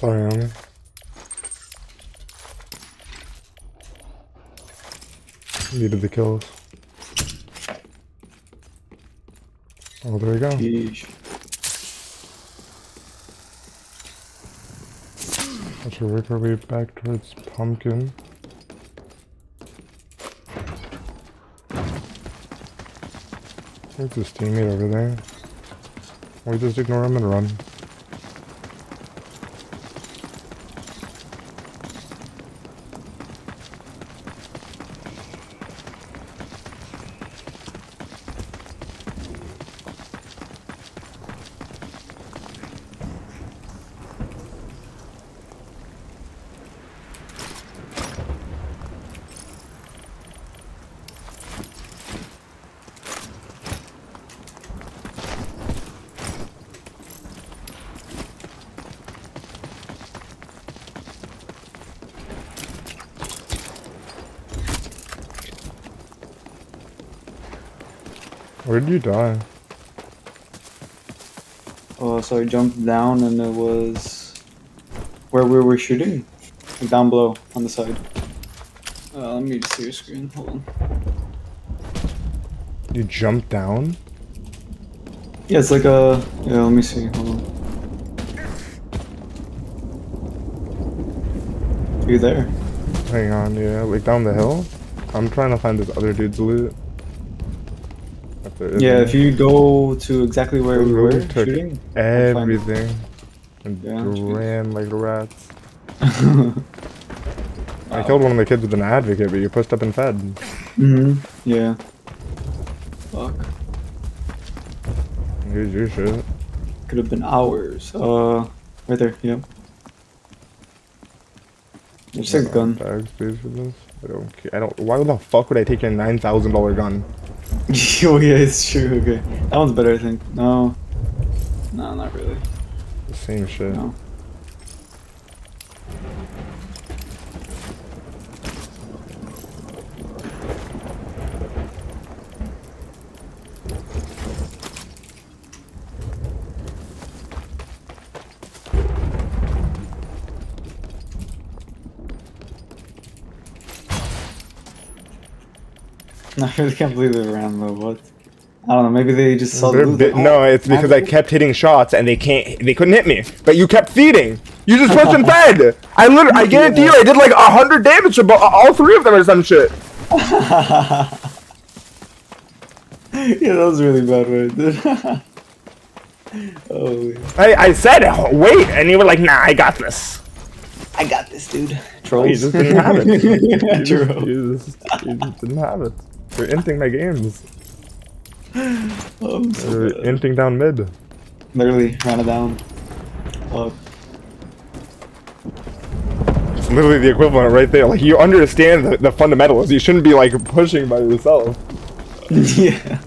Sorry, Amy. Needed the kills. Oh, there we go. Yeesh. I should back towards Pumpkin. There's his teammate over there. We just ignore him and run. Where did you die? Oh, so I jumped down and it was where we were shooting, down below on the side. Uh, let me see your screen. Hold on. You jumped down? Yeah, it's like a. Yeah, let me see. Hold on. You there? Hang on, yeah, like down the hill? I'm trying to find this other dude's loot. Yeah, if you go to exactly where we were took shooting. I'll find it. everything and Yeah, ran like rats. <laughs> I killed one of the kids with an advocate, but you pushed up and fed. hmm Yeah. Fuck. Here's your shit. Could have been hours. Uh, right there. Yep. Just take a gun. Bag space for this. I don't care. I don't. Why the fuck would I take a nine thousand dollar gun? <laughs> oh yeah, it's true. Okay, that one's better, I think. No, no, not really. The same shit. No. I really can't believe they ran though. What? I don't know. Maybe they just saw the They're loot, bi- no, it's because I I'm- kept hitting shots and they can't. They couldn't hit me, but you kept feeding. You just pushed and fed. I literally, I guarantee you, I did like a hundred damage to bo- all three of them or some shit. <laughs> yeah, that was really bad, right? <laughs> Dude. oh, I, I said wait, and you were like, nah, I got this. I got this, dude. You Trolls. just didn't have it. You just, you just, you just didn't have it. You're inting my games. I'm so You're bad. inting down mid. Literally ran it down. It's literally the equivalent right there. Like you understand the, the fundamentals. You shouldn't be like pushing by yourself. <laughs> yeah.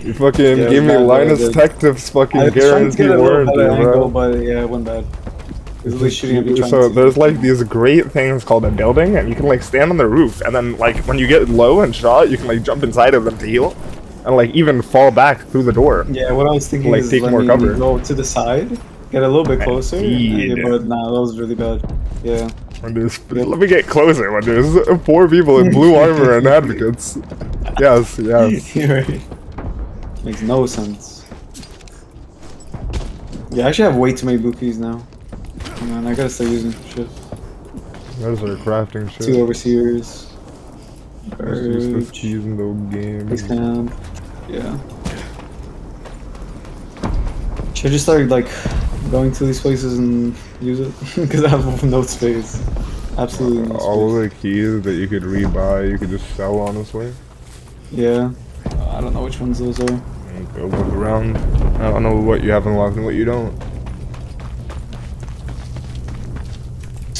You fucking Yeah, gave me Linus Tips fucking I was trying to guarantee get a little warranty, better angle, bro. but yeah, it went bad. So there's like these great things called a building, and you can like stand on the roof, and then like when you get low and shot, you can like jump inside of them to heal, and like even fall back through the door. Yeah, what I was thinking is Like, is take let more me cover. go to the side, get a little bit closer. Indeed. Yeah, but nah, that was really bad. Yeah. When there's, let me get closer. When there's four people in blue <laughs> armor and advocates. Yes, yes. <laughs> Right. Makes no sense. Yeah, I actually have way too many bookies now. Man, I gotta start using shit. Those are crafting shit. Two overseers. Urge. in the game. Base camp. Yeah. Should I just start like going to these places and use it? <laughs> Because I have no space. Absolutely no All of the keys that you could rebuy, you could just sell honestly. Yeah. Uh, I don't know which ones those are. Go look around. I don't know what you have unlocked and what you don't.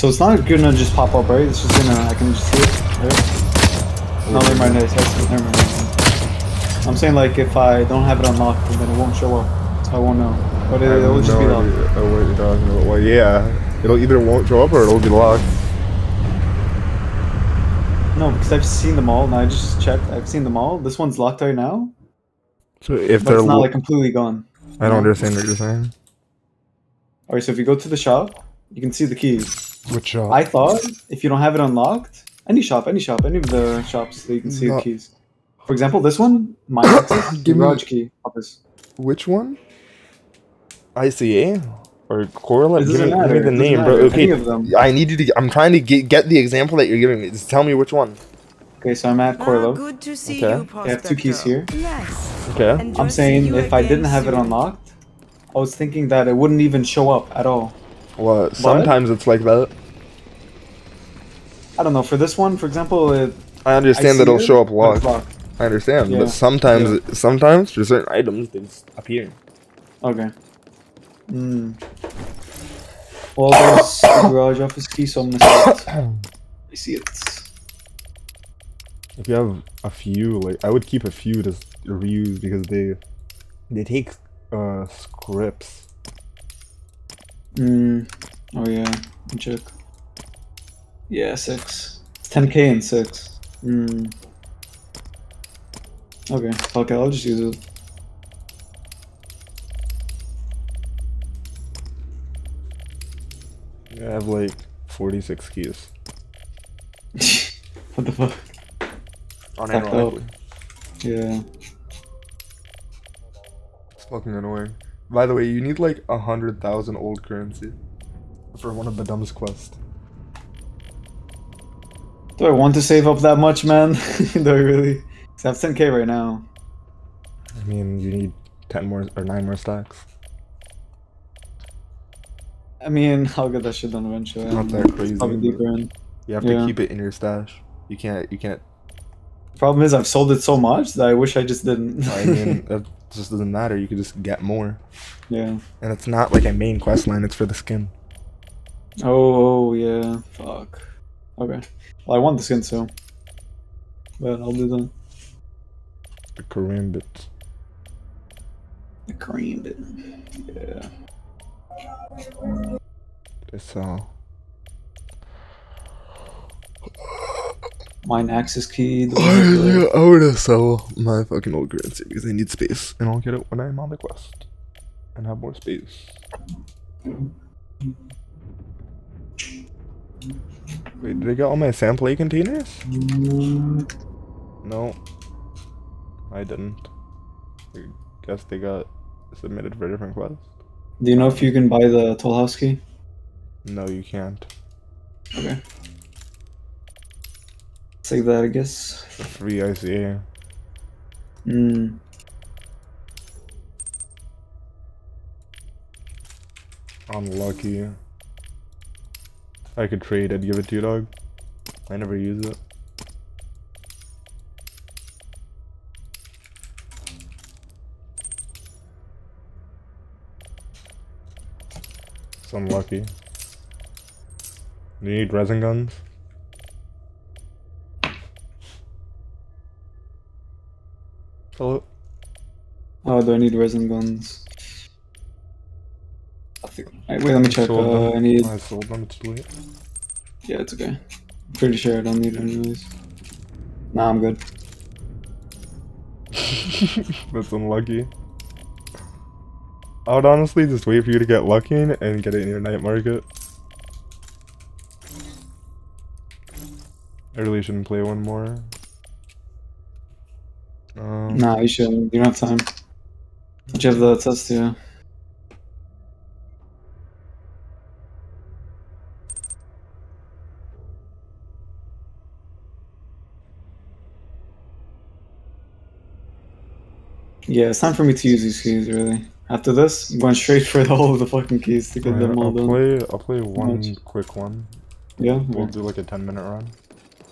So it's not gonna just pop up, right? It's just gonna, I can just see it, right? No, never mind, it's never mind. never. I'm saying like if I don't have it unlocked, then it won't show up. So I won't know. But it, it'll just be locked. idea what you're talking about. Well, yeah. It'll either won't show up or it'll be locked. No, because I've seen them all, and I just checked. I've seen them all. This one's locked right now, So if but they're it's not like completely gone. I don't understand what you're saying. Alright, so if you go to the shop, you can see the keys. Which shop? I thought if you don't have it unlocked, any shop, any shop, any of the shops, that you can see No. the keys. For example, this one, my <coughs> access, Give me- garage key. Office. Which one? ICA or Korolev? It Give doesn't me, give me the doesn't name, bro. Okay, Any of them. I need you to. I'm trying to get, get the example that you're giving me. Just tell me which one. Okay, so I'm at Ah, Korolev. good to see Okay. you, I have two keys here. Yes. Okay. Enjoy I'm saying if I didn't have it unlocked, I was thinking that it wouldn't even show up at all. Well, sometimes it's like that. I don't know. For this one, for example, it, I I understand see that it'll it, show up it's locked. I understand, Yeah. but sometimes, sometimes for certain items, they just appear. Okay. Hmm. Well, there's the <coughs> garage office key, so I'm gonna see it. <coughs> I see it. If you have a few, like I would keep a few to reuse because they they take uh scripts. Hmm. Oh yeah. Check. Yeah, six. It's 10k and six. Hmm. Okay. Okay, I'll just use it. I have like forty six keys. <laughs> what the fuck? Unironically. Yeah. It's fucking annoying. By the way, you need like a hundred thousand old currency for one of the dumbest quests. Do I want to save up that much, man? <laughs> Do I really? I have 10k right now. I mean, you need ten more or nine more stacks. I mean, I'll get that shit done eventually. Not that crazy. Probably deeper in. You have Yeah. to keep it in your stash. You can't. You can't. Problem is, I've sold it so much that I wish I just didn't. I mean, <laughs> that just doesn't matter. You could just get more, yeah. and it's not like a main quest line. It's for the skin. Oh, yeah. Fuck. Okay. Well, I want the skin, so. But I'll do that. The Korean bits. The cream bit. Yeah. It's uh. Mine access key. the- I would sell my fucking old currency because I need space, and I'll get it when I'm on the quest and have more space. Wait, did I get all my sample A containers? No, I didn't. I guess they got submitted for a different quest. Do you know if you can buy the toll house key? No, you can't. Okay. Save that, I guess. Free ICA. Hmm. Unlucky. I could trade, I'd give it to you, dog. I never use it. It's unlucky. Do you need resin guns? Hello? Oh, do I need resin guns? I think. Wait, wait, let me check. Sold Uh. I need. I sold them, it's too late. Yeah, it's okay. I'm pretty sure I don't need it anyways. Nah, I'm good. <laughs> That's unlucky. I would honestly just wait for you to get lucky and get it in your night market. I really shouldn't play one more. Nah, you shouldn't. You don't have time. But you have the test, yeah. Yeah, it's time for me to use these keys, really. After this, I'm going straight for the <laughs> whole of the fucking keys to get alright, them all I'll done. play. I'll play one much? quick one. Yeah, We'll okay. do like a ten minute run.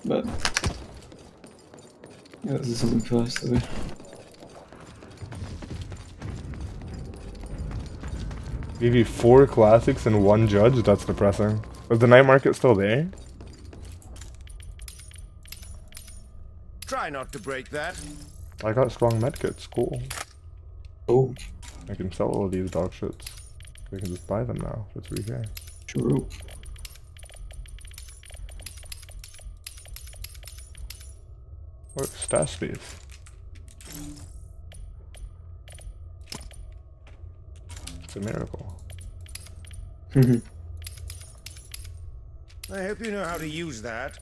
but yeah, this is something fast. Okay. Give you four classics and one judge. That's depressing. Is the night market still there? Try not to break that. I got strong medkits. Cool. Oh, I can sell all these dog shits. I can just buy them now for 3k. true. What stash space? It's a miracle. Mhm. I hope you know how to use that.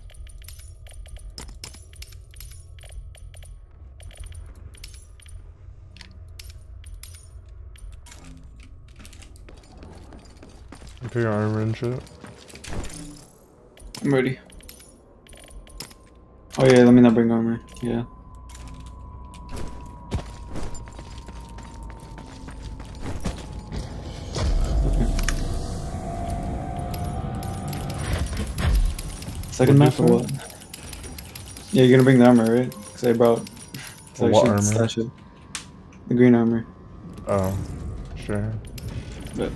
Put your armor and shit. I'm ready. Oh yeah, let me not bring armor. Yeah. Second map for what? Yeah, you're gonna bring the armor, right? Cause I brought. Cause well, I what armor? Stash it. The green armor. Oh, sure. But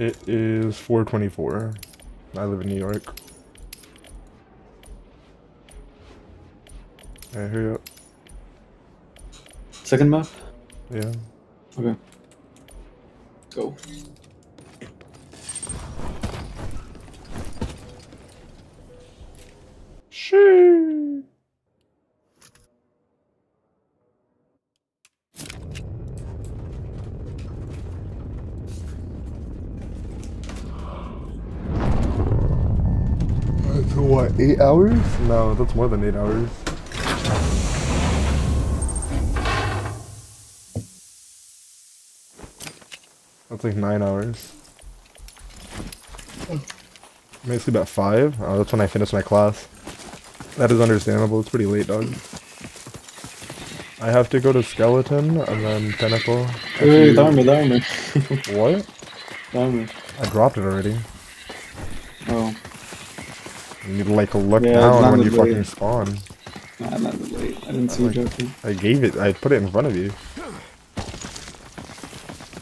It is 424. I live in New York. Hey, hurry up. second map. Yeah. Okay. Go. Shoo. That's what, eight hours? No, that's more than eight hours. That's like nine hours. I may sleep at five. Oh, that's when I finish my class. That is understandable. It's pretty late, dog. I have to go to skeleton and then pinnacle. Wait, wait, If the you- armor. What? The armor. I dropped it already. Oh, You need to like look Yeah, down when you fucking spawn. nah, not that late. I didn't see you dropping. I gave it. I put it in front of you.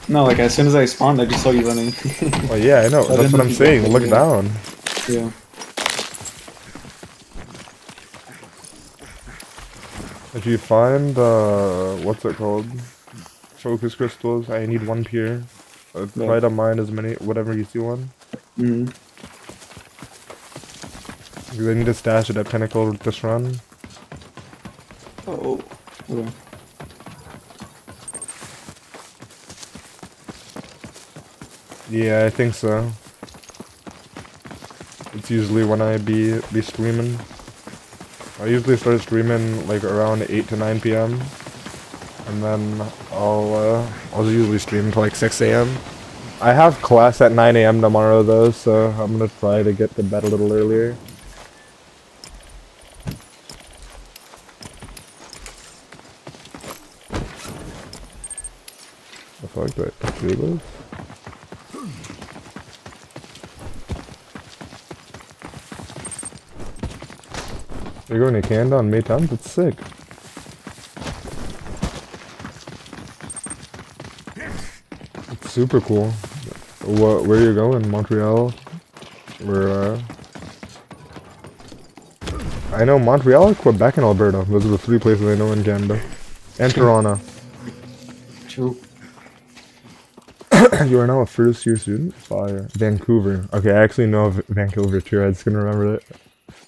No, like as soon as I spawned, I just saw you running. Oh yeah, I know. <laughs> I That's what I'm saying. Look yeah. down. yeah. If you find uh, what's it called? Focus crystals. I need one pure. Uh, Yeah. Try to mine as many, whatever you see one. hmm Because I need to stash it at Pinnacle this run. Oh. Okay. Yeah, I think so. It's usually when I be be streaming. I usually start streaming like around 8 to 9 p.m. And then I'll uh, I'll usually stream until like 6 a.m. I have class at 9 a.m. tomorrow though, so I'm gonna try to get to bed a little earlier. The fuck do I do this? You're going to Canada on May 10th? That's sick. It's super cool. What, where are you going? Montreal? Where, uh... I know Montreal, Quebec, and Alberta. Those are the three places I know in Canada. And Toronto. True. <coughs> you are now a first year student? Fire. Vancouver. Okay, I actually know of Vancouver too. I just couldn't remember it.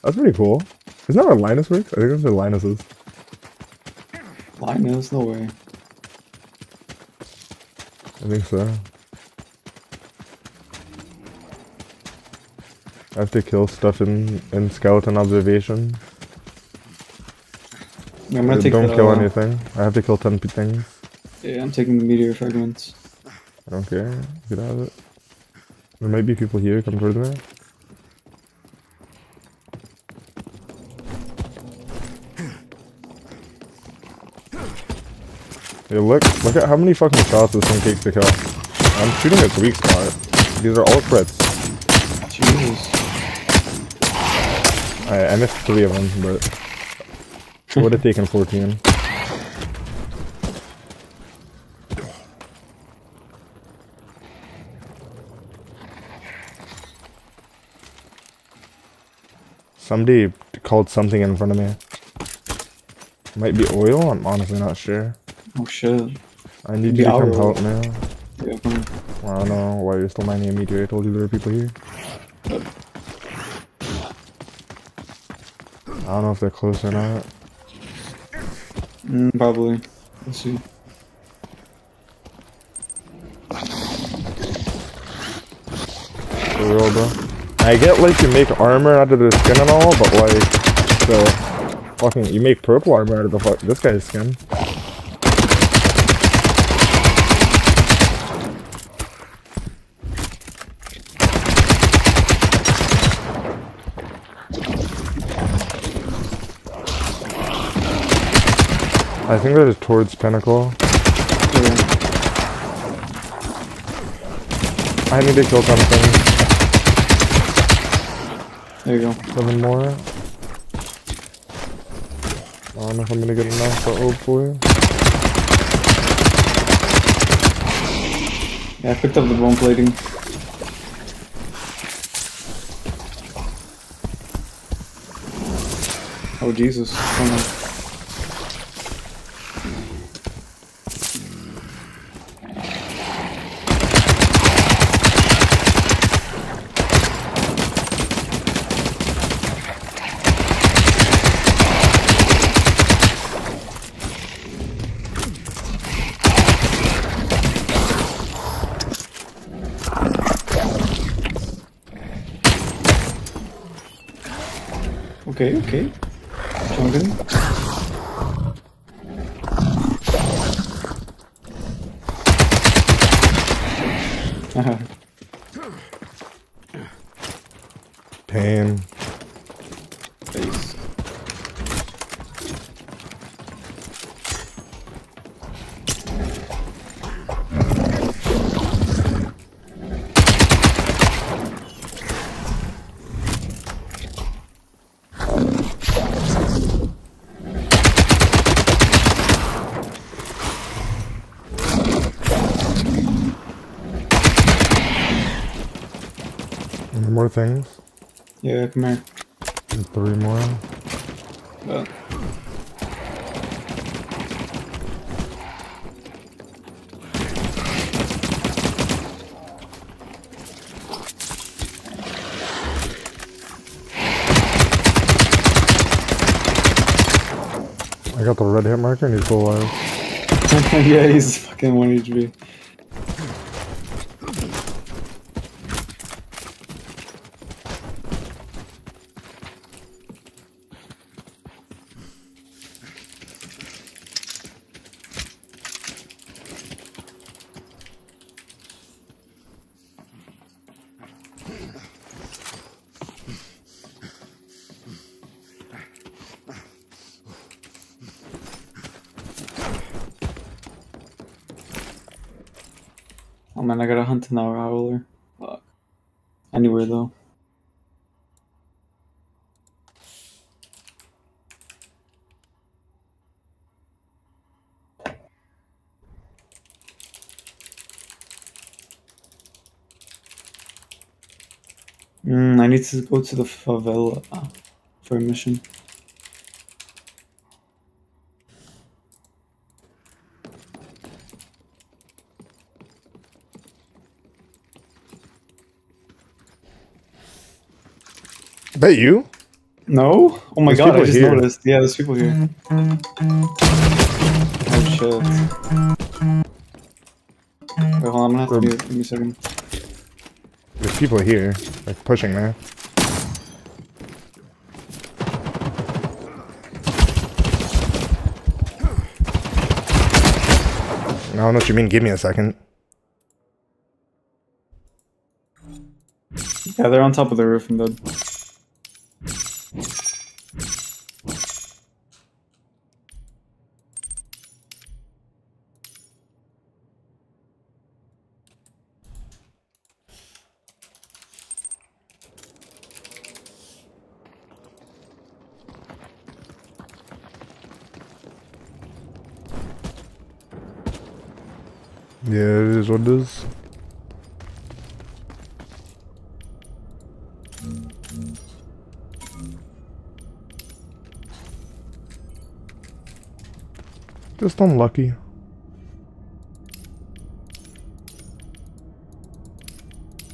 That's pretty cool. Isn't that where Linus works? I think that's where Linus is. Linus, no way. I think so. I have to kill stuff in, in skeleton observation. I'm gonna take Don't the, kill uh, anything. I have to kill 10 p- things. Yeah, I'm taking the meteor fragments. I don't care. You can have it. There might be people here. Come towards me. Hey, look, look at how many fucking shots this thing takes to kill. I'm shooting its weak spot. These are all crits. Jesus. I, I missed three of them, but it would have <laughs> taken 14. Somebody called something in front of me. Might be oil? I'm honestly not sure. Oh shit. I need you to come help me. Yeah, come I don't know why you're still mining a meteor. I told you there were people here. I don't know if they're close or not. Mm, probably. Let's see. For real, bro. I get like you make armor out of their skin and all, but like, so fucking you make purple armor out of the fuck this guy's skin. I think that is towards Pinnacle. Yeah. I need to kill something. There you go. Seven more. I don't know if I'm gonna get enough, but hopefully. Yeah, I picked up the bone plating. Oh Jesus! Oh no. Okay, okay. Chunkin. Haha. Pain. Face. Any more things? Yeah, come here. And three more. Uh, I got the red hit marker and he's still alive. yeah, he's fucking 1 HP. Oh man, I gotta hunt an howler. Fuck. Anywhere though. Mm, I need to go to the favela for a mission. That you? No? Oh my There's god, I just here. noticed. Yeah, there's people here. Oh shit. Wait, hold on, I'm gonna have to Um, mute. Give me a second. There's people here, like pushing there. I don't know what you mean. Give me a second. Yeah, they're on top of the roof and dead. Yeah, it is what it is. Just unlucky.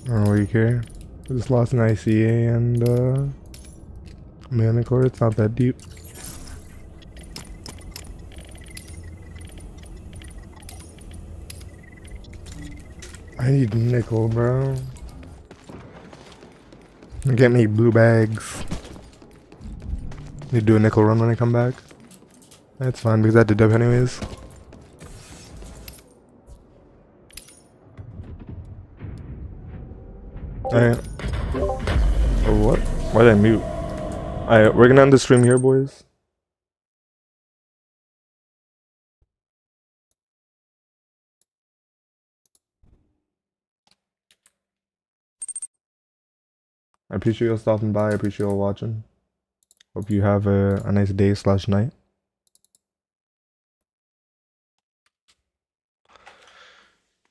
I don't really care. I just lost an ICA and uh Manticore, it's not that deep. I need nickel, bro. Get me blue bags. Need to do a nickel run when I come back. That's fine because I did dub anyways. Alright. Oh, what? Why did I mute? Alright, we're gonna end the stream here, boys. I appreciate you all stopping by. I appreciate you all watching. Hope you have a, a nice day slash night.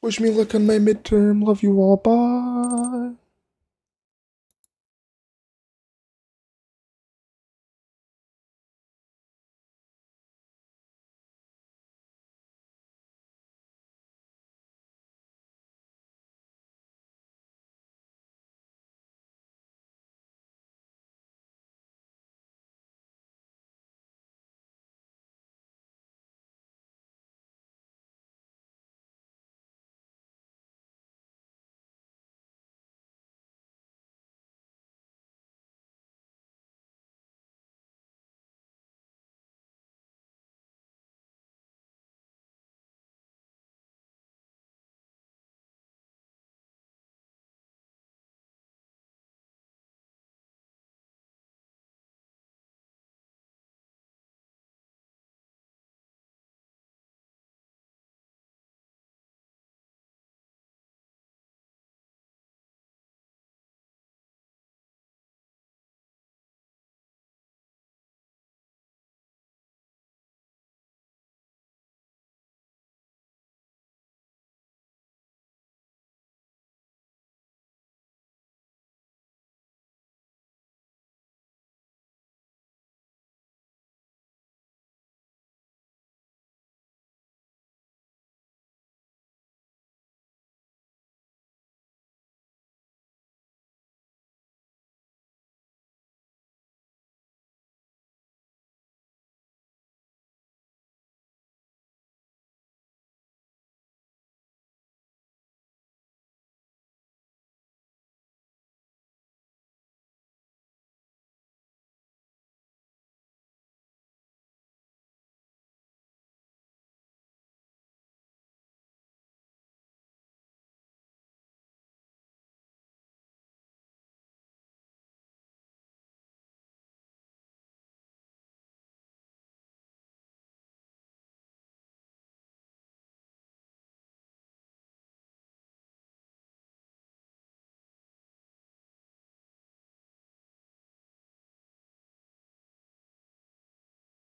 Wish me luck on my midterm. Love you all. Bye.